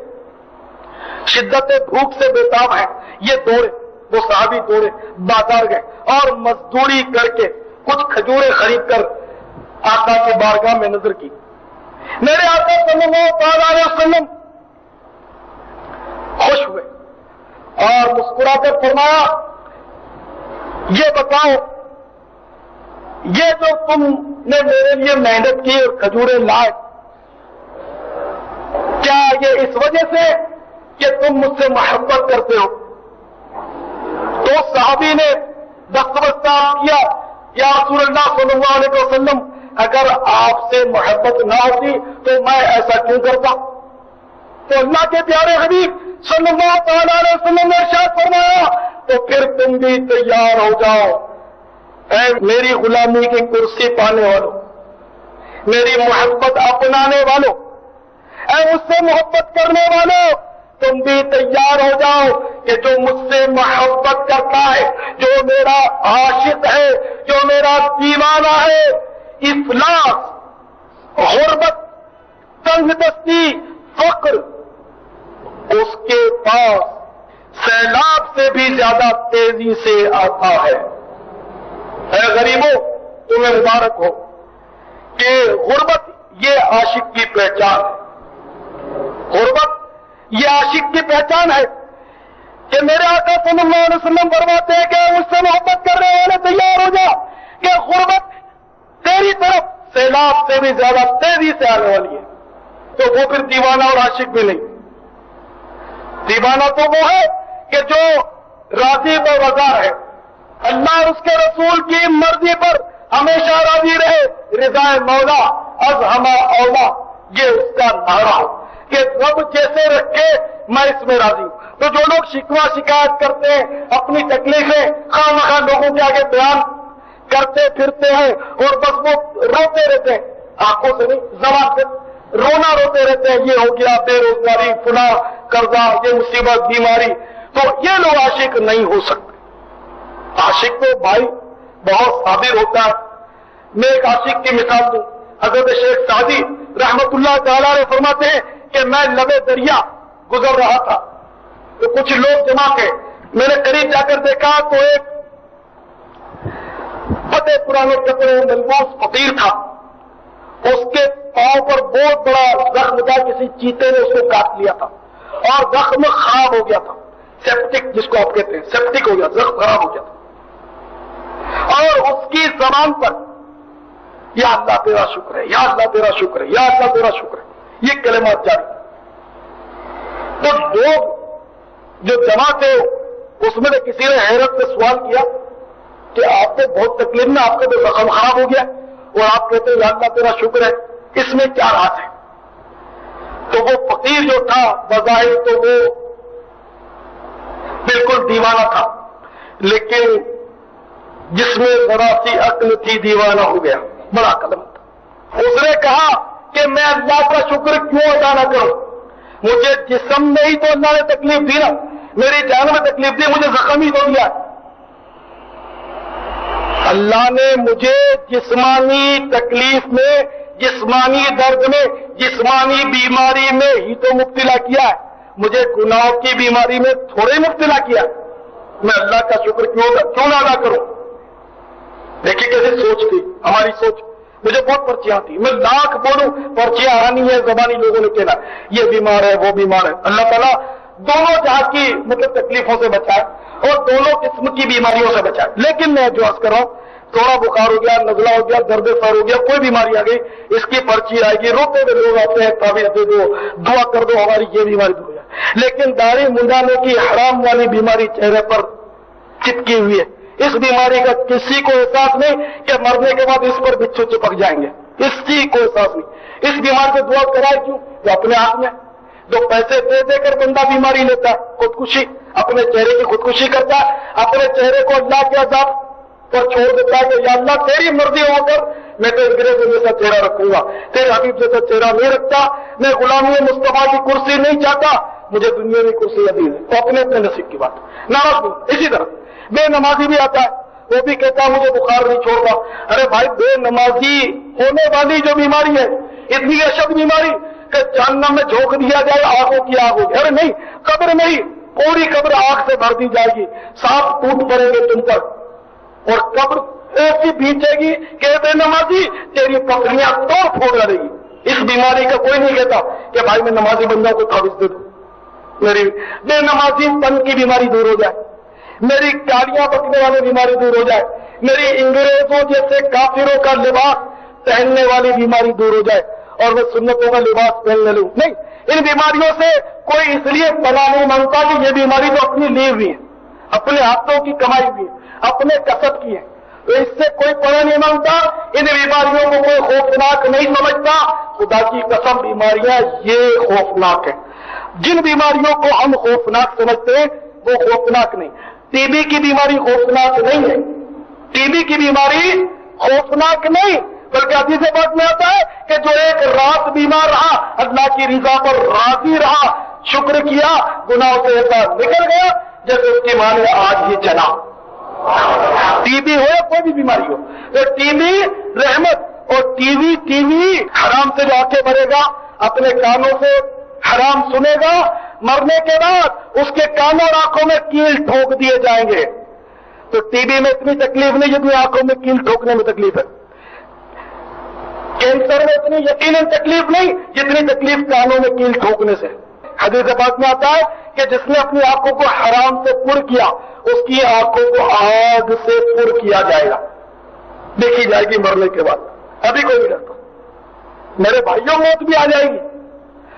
شدت بھوک سے بےتاب ہے یہ دوڑے وہ صحابی دوڑے بازار گئے اور مزدوری کر کے کچھ کھجورے خرید کر آقا کے بارگاہ میں نظر کی۔ میرے آقا صلی اللہ تعالیٰ علیہ وسلم خوش ہوئے اور مسکرا کر فرمایا، یہ بتاؤ، یہ جو تم نے میرے لیے محنت کی اور کھجورے لائے، کیا یہ اس وجہ سے کہ تم مجھ سے محبت کرتے ہو؟ تو صحابی نے دستبستہ کیا، یا رسول اللہ صلی اللہ علیہ وسلم، اگر آپ سے محبت نہ ہوتی تو میں ایسا کیوں کرتا؟ تو اللہ کے پیارے حبیب صلی اللہ تعالی علیہ وسلم نے ارشاد فرمایا، تو پھر تم بھی تیار ہو جاؤ۔ اے میری غلامی کی کرسی پانے والوں میری محبت اپنانے والوں اے مجھ سے محبت کرنے والوں تم بھی تیار ہو جاؤ کہ جو مجھ سے محبت کرتا ہے، جو میرا عاشق ہے، جو میرا دیوانہ ہے افلاس غربت، تنگ دستی فقر اس کے پاس سیلاب سے بھی زیادہ تیزی سے آتا ہے۔ اے غریبوں، تمہیں مبارک ہو کہ غربت یہ عاشق کی پہچان ہے۔ یہ عاشق کی پہچان ہے کہ میرے آقا صلی اللہ علیہ وسلم فرماتے ہیں کہ اس سے محبت کرنے والے تیار ہو جا کہ غربت تیری طرف سیلاب سے بھی زیادہ تیزی سے آنے والی ہے۔ تو وہ پھر دیوانہ اور عاشق بھی نہیں۔ دیوانہ تو وہ ہے کہ جو راضی و رضا ہے۔ اللہ اور اس کے رسول کی مرضی پر ہمیشہ راضی رہے۔ رضا مولا، از ہما اولا، یہ اس کا نعرہ کہ رب جیسے رکھے، میں اس میں راضی ہوں۔ تو جو لوگ شکوا شکایت کرتے ہیں، اپنی تکلیفیں خواہ مخواہ لوگوں کے آگے بیان کرتے پھرتے ہیں اور بس وہ روتے رہتے ہیں۔ آنکھوں سے نہیں، زبان سے رونا روتے رہتے ہیں۔ یہ ہو گیا بے روزگاری فلاں قرضہ، یہ مصیبت، بیماری۔ تو یہ لوگ عاشق نہیں ہو سکتے۔ عاشق تو بھائی بہت صابر ہوتا ہے۔ میں ایک عاشق کی مثال دوں۔ حضرت شیخ سعدی رحمت اللہ تعالی نے فرماتے ہیں کہ میں لبے دریا گزر رہا تھا۔ تو کچھ لوگ جمع تھے میں نے قریب جا کر دیکھا تو ایک فتح پور پرانے کپڑے ملبوس فقیر تھا۔ اس کے پاؤں پر بہت بڑا زخم تھا، کسی چیتے نے اس کو کاٹ لیا تھا۔ اور زخم خراب ہو گیا تھا۔ سیپٹک جس کو آپ کہتے ہیں، سیپٹک ہو گیا، زخم خراب ہو گیا تھا۔ اور اس کی زبان پر، یا اللہ تیرا شکر ہے، یا اللہ تیرا شکر ہے، یا اللہ تیرا شکر ہے۔ یہ کلمات جاری تو لوگ جو جمع تھے، اس میں سے کسی نے حیرت سے سوال کیا کہ آپ کو بہت تکلیف میں، آپ کا تو زخم خراب ہو گیا اور آپ کہتے ہیں، اللہ تیرا شکر ہے، اس میں کیا راز ہے تو وہ فقیر جو تھا، بظاہر تو وہ بالکل دیوانہ تھا، لیکن جس میں ذرا سی عقل تھی، دیوانہ ہو گیا، بڑا قدم تھا۔ اس نے کہا کہ میں اللہ کا شکر کیوں ادا نہ کروں؟ مجھے جسم میں ہی تو اللہ نے تکلیف دی نا۔ میری جان میں تکلیف دی، مجھے زخم ہی تو دیا۔ اللہ نے مجھے جسمانی تکلیف میں، جسمانی درد میں، جسمانی بیماری میں ہی تو مبتلا کیا ہے۔ مجھے گناہوں کی بیماری میں تھوڑے مبتلا کیا۔ میں اللہ کا شکر کیوں کیوں نہ ادا کروں؟ دیکھیے کیسے سوچ تھی، ہماری سوچ۔ مجھے بہت پرچیاں تھی میں لاکھ بولوں، پرچیاں آنی ہے زبانی لوگوں نے کہنا، یہ بیمار ہے، وہ بیمار ہے۔ اللہ تعالیٰ دونوں جہاں کی مطلب تکلیفوں سے بچائے اور دونوں قسم کی بیماریوں سے بچائے۔ لیکن میں جو عرض کر رہا ہوں، تھوڑا بخار ہو گیا، نزلہ ہو گیا، درد سر ہو گیا، کوئی بیماری آ گئی، اس کی پرچی آئے گی۔ روتے ہوئے لوگ آتے ہیں تعبیر دے دو، دعا کر دو، ہماری یہ بیماری دور ہو جائے۔ لیکن داڑھی منڈانے کی حرام والی بیماری چہرے پر چپکی ہوئی ہے۔ اس بیماری کا کسی کو احساس نہیں کہ مرنے کے بعد اس پر بچھو چپک جائیں گے۔ کسی کو احساس نہیں۔ اس بیماری سے دعا کرائے کیوں؟ جو اپنے آپ میں۔ جو پیسے دے دے کر بندہ بیماری لیتا ہے، خودکشی۔ اپنے چہرے کی خودکشی کرتا ہے۔ اپنے چہرے کو اللہ کے عذاب پر چھوڑ دیتا ہے کہ یا اللہ تیری مرضی ہو کر میں تو انگریزوں جیسا چہرہ رکھوں گا۔ تیرے حبیب جیسا چہرہ نہیں رکھتا۔ میں غلامی مصطفیٰ کی کرسی نہیں چاہتا۔ مجھے دنیا میں کرسی عزیز ہے۔ تو اپنے اپنے نصیب کی بات۔ ناراض ہوں اسی طرح۔ بے نمازی بھی آتا ہے۔ وہ بھی کہتا ہے، مجھے بخار نہیں چھوڑتا۔ ارے بھائی بے نمازی ہونے والی جو بیماری ہے، اتنی اشد بیماری کہ جہنم میں جھونک دیا جائے آگوں کی آگ ہوگی۔ ارے نہیں، قبر نہیں پوری قبر آگ سے بھر دی جائے گی۔ سانپ ٹوٹ پڑیں گے تم پر۔ اور قبر ایسی بیچے گی کہ بے نمازی تیری پکڑیاں توڑ پھوڑ لڑے گی۔ اس بیماری کا کوئی نہیں کہتا کہ بھائی میں نمازی بندوں کو تعویذ دے دوں میری بے نمازی پن کی بیماری دور ہو جائے۔ میری گاڑیاں بکنے والی بیماری دور ہو جائے، میری انگریزوں جیسے کافروں کا لباس پہننے والی بیماری دور ہو جائے اور میں سنتوں کا لباس پہننے لوں نہیں، ان بیماریوں سے کوئی اس لیے پناہ نہیں مانگتا کہ یہ بیماری تو اپنی لی ہوئی ہے، اپنے ہاتھوں کی کمائی ہوئی ہے، اپنے کسب کی ہے۔ تو اس سے کوئی پناہ نہیں مانگتا، ان بیماریوں کو کوئی خوفناک نہیں سمجھتا۔ خدا کی قسم، بیماریاں یہ خوفناک ہے جن بیماریوں کو ہم خوفناک سمجھتے ہیں، وہ خوفناک نہیں۔ ٹی بی کی بیماری خوفناک نہیں ہے۔ ٹی بی کی بیماری خوفناک نہیں، بلکہ ابھی سے بات میں آتا ہے کہ جو ایک رات بیمار رہا، اللہ کی رضا پر راضی رہا، شکر کیا، گناہوں سے ایسا نکل گیا جیسے اس کی ماں نے آج ہی چلا ٹی بی ہو یا کوئی بھی بیماری ہو تو ٹی بی رحمت اور ٹی وی ٹی وی حرام سے جو آنکھیں بھرے گا، اپنے کانوں سے حرام سنے گا مرنے کے بعد اس کے کانوں اور آنکھوں میں کیل ٹھوک دیے جائیں گے۔ تو ٹی بی میں اتنی تکلیف نہیں جتنی آنکھوں میں کیل ٹھوکنے میں تکلیف ہے۔ کینسر میں اتنی یقیناً تکلیف نہیں جتنی تکلیف کانوں میں کیل ٹھوکنے سے۔ حدیث بات میں آتا ہے کہ جس نے اپنی آنکھوں کو حرام سے پر کیا، اس کی آنکھوں کو آگ سے پر کیا جائے گا۔ دیکھی جائے گی مرنے کے بعد۔ ابھی کوئی نہیں ڈرتا۔ میرے بھائیوں، موت بھی آ جائے گی۔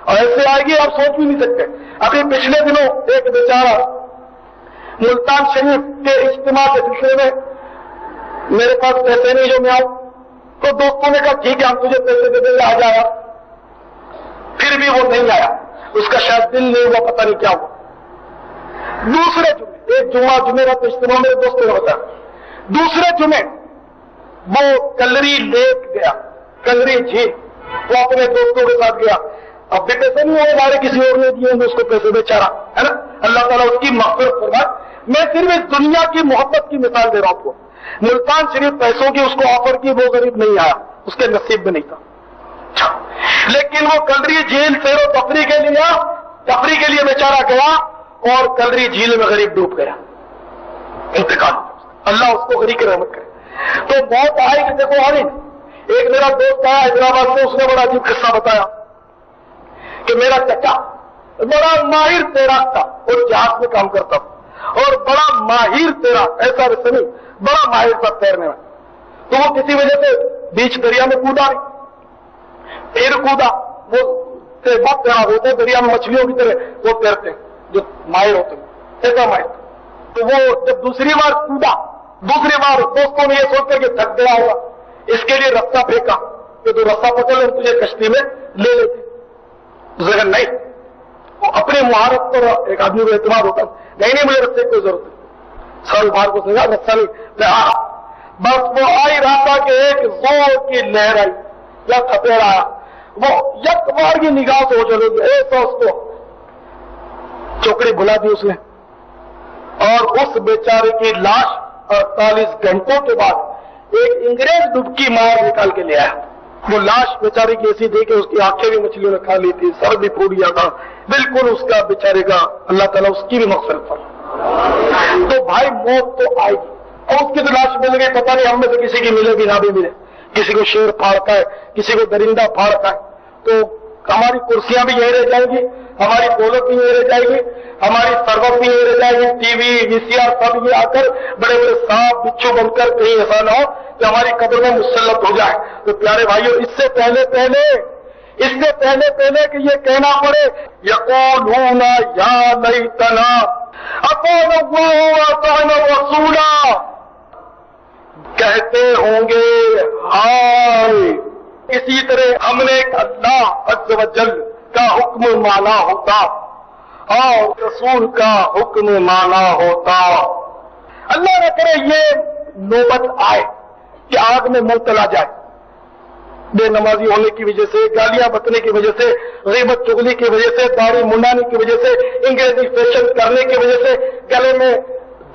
اور ایسے آئے گی آپ سوچ بھی نہیں سکتے۔ ابھی پچھلے دنوں ایک بیچارہ ملتان شریف کے اجتماع کے سلسلے میں میرے پاس پیسے نہیں جو میں آؤں، تو دوستوں نے کہا، ٹھیک ہے، ہم تجھے پیسے دے دیں آ جائے گا پھر بھی وہ نہیں آیا۔ اس کا شاید دل نہیں ہوا پتہ نہیں کیا ہوا۔ دوسرے جمعے، ایک جمعہ جمعہ تو اجتماع میرے دوستوں نے ہوتا دوسرے جمعے وہ کلری لیک گیا، کلری جھیل، وہ اپنے دوستوں کے ساتھ گیا۔ اب بھی پیسے نہیں ہوئے ہمارے کسی اور نے دیے اس کو پیسے بیچارا ہے نا؟ اللہ تعالیٰ اس کی مغفرت فرمائے۔ میں صرف اس دنیا کی محبت کی مثال دے رہا ہوں۔ آپ کو ملتان شریف پیسوں کی اس کو آفر کی، وہ غریب نہیں آیا۔ اس کے نصیب میں نہیں تھا۔ اچھا۔ لیکن وہ کلری جھیل سیر و تفریح کے لیے، تفریح کے لیے بیچارہ گیا اور کلری جھیل میں غریب ڈوب گیا۔ انتقال۔ اللہ اس کو غریب کی رحمت کرے۔ تو موت آئی کہ دیکھو آئی ایک میرا دوست آیا، حیدرآباد سے، اس نے بڑا عجیب قصہ بتایا۔ کہ میرا چچا، بڑا ماہر تیراک تھا، اور جہاز میں کام کرتا تھا۔ اور بڑا ماہر تیراک ایسا ویسے نہیں، بڑا ماہر تھا تیرنے میں۔ تو وہ کسی وجہ سے بیچ دریا میں کودا نہیں پھر کودا وہ بہت تیراک ہوتے دریا میں مچھلیوں کی طرح وہ تیرتے ہیں، جو ماہر ہوتے ہیں۔ ایسا ماہر تو وہ جب دوسری بار کودا دوسری بار دوستوں نے یہ سوچتے کہ تھک گیا ہوگا اس کے لیے رستہ پھینکا کہ تو رستہ پکڑ لیں تجھے کشتی میں لے لیتے نہیں۔ وہ اپنی مہارت پر ایک آدمی کو اعتماد ہوتا ہے۔ نہیں نہیں، مجھے رستے کی کوئی ضرورت نہیں۔ سر باہر کو سمجھا رستہ نہیں بس وہ آئی رہا تھا کہ ایک زور کی لہر آئی۔ یا تھپیڑ آیا۔ وہ یک بار کی نگاہ سے ہو چلے گی ایک اس کو چوکڑی بلا دی اس نے۔ اور اس بیچارے کی لاش اڑتالیس گھنٹوں کے بعد ایک انگریز ڈبکی مار نکال کے لے آیا۔ وہ لاش بیچارے کی ایسی تھی کہ اس کی آنکھیں بھی مچھلیوں نے کھا لی تھی، سر بھی پھوٹ گیا تھا۔ بالکل اس کا بیچارے کا اللہ تعالیٰ اس کی بھی مقصد تھا تو بھائی موت تو آئے گی۔ اور اس کی تو لاش مل گئی، پتہ نہیں ہم میں سے کسی کی ملے بھی نہ بھی ملے۔ کسی کو شیر پھاڑتا ہے، کسی کو درندہ پھاڑتا ہے۔ تو ہماری کرسیاں بھی یہیں رہ جائیں گی، ہماری دولت بھی یہیں رہ جائے گی، ہماری سربت بھی یہیں رہ جائے گی، ٹی وی وی سی آر سب یہ آ کر بڑے بڑے سانپ بچھو بن کر کہیں ایسا نہ ہو کہ ہماری قبر میں مسلط ہو جائے۔ تو پیارے بھائیوں اس سے پہلے پہلے، اس سے پہلے پہلے کہ یہ کہنا پڑے یقون یا نہیں تنا اپن وسولا کہتے ہوں گے، ہائے! اسی طرح ہم نے اللہ عز و جل کا حکم مانا ہوتا اور رسول کا حکم مانا ہوتا۔ اللہ نہ کرے یہ نوبت آئے کہ آگ میں مبتلا جائے۔ بے نمازی ہونے کی وجہ سے، گالیاں بکنے کی وجہ سے، غیبت چگلی کی وجہ سے، داڑھی منڈانے کی وجہ سے، انگریزی فیشن کرنے کی وجہ سے، گلے میں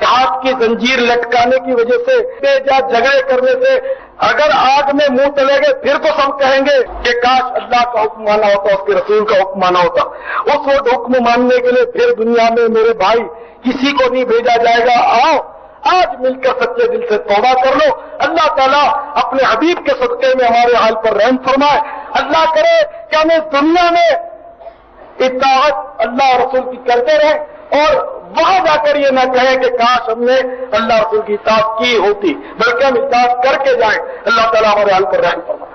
دھات کی زنجیر لٹکانے کی وجہ سے، بے جا جھگڑے کرنے سے اگر آگ میں منہ چلے گئے، پھر تو سب کہیں گے کہ کاش اللہ کا حکم مانا ہوتا، اس کے رسول کا حکم مانا ہوتا۔ اس وقت حکم ماننے کے لیے پھر دنیا میں میرے بھائی کسی کو نہیں بھیجا جائے گا۔ آؤ، آج مل کر سچے دل سے توبہ کر لو۔ اللہ تعالیٰ اپنے حبیب کے صدقے میں ہمارے حال پر رحم فرمائے۔ اللہ کرے کہ ہمیں دنیا میں اطاعت اللہ رسول کی کرتے رہے۔ اور وہاں جا کر یہ نہ کہیں کہ کاش ہم نے اللہ رسول کی اطاعت کی ہوتی، بلکہ ہم اطاعت کر کے جائیں۔ اللہ تعالیٰ ہمارے حل پر رحم فرمائے۔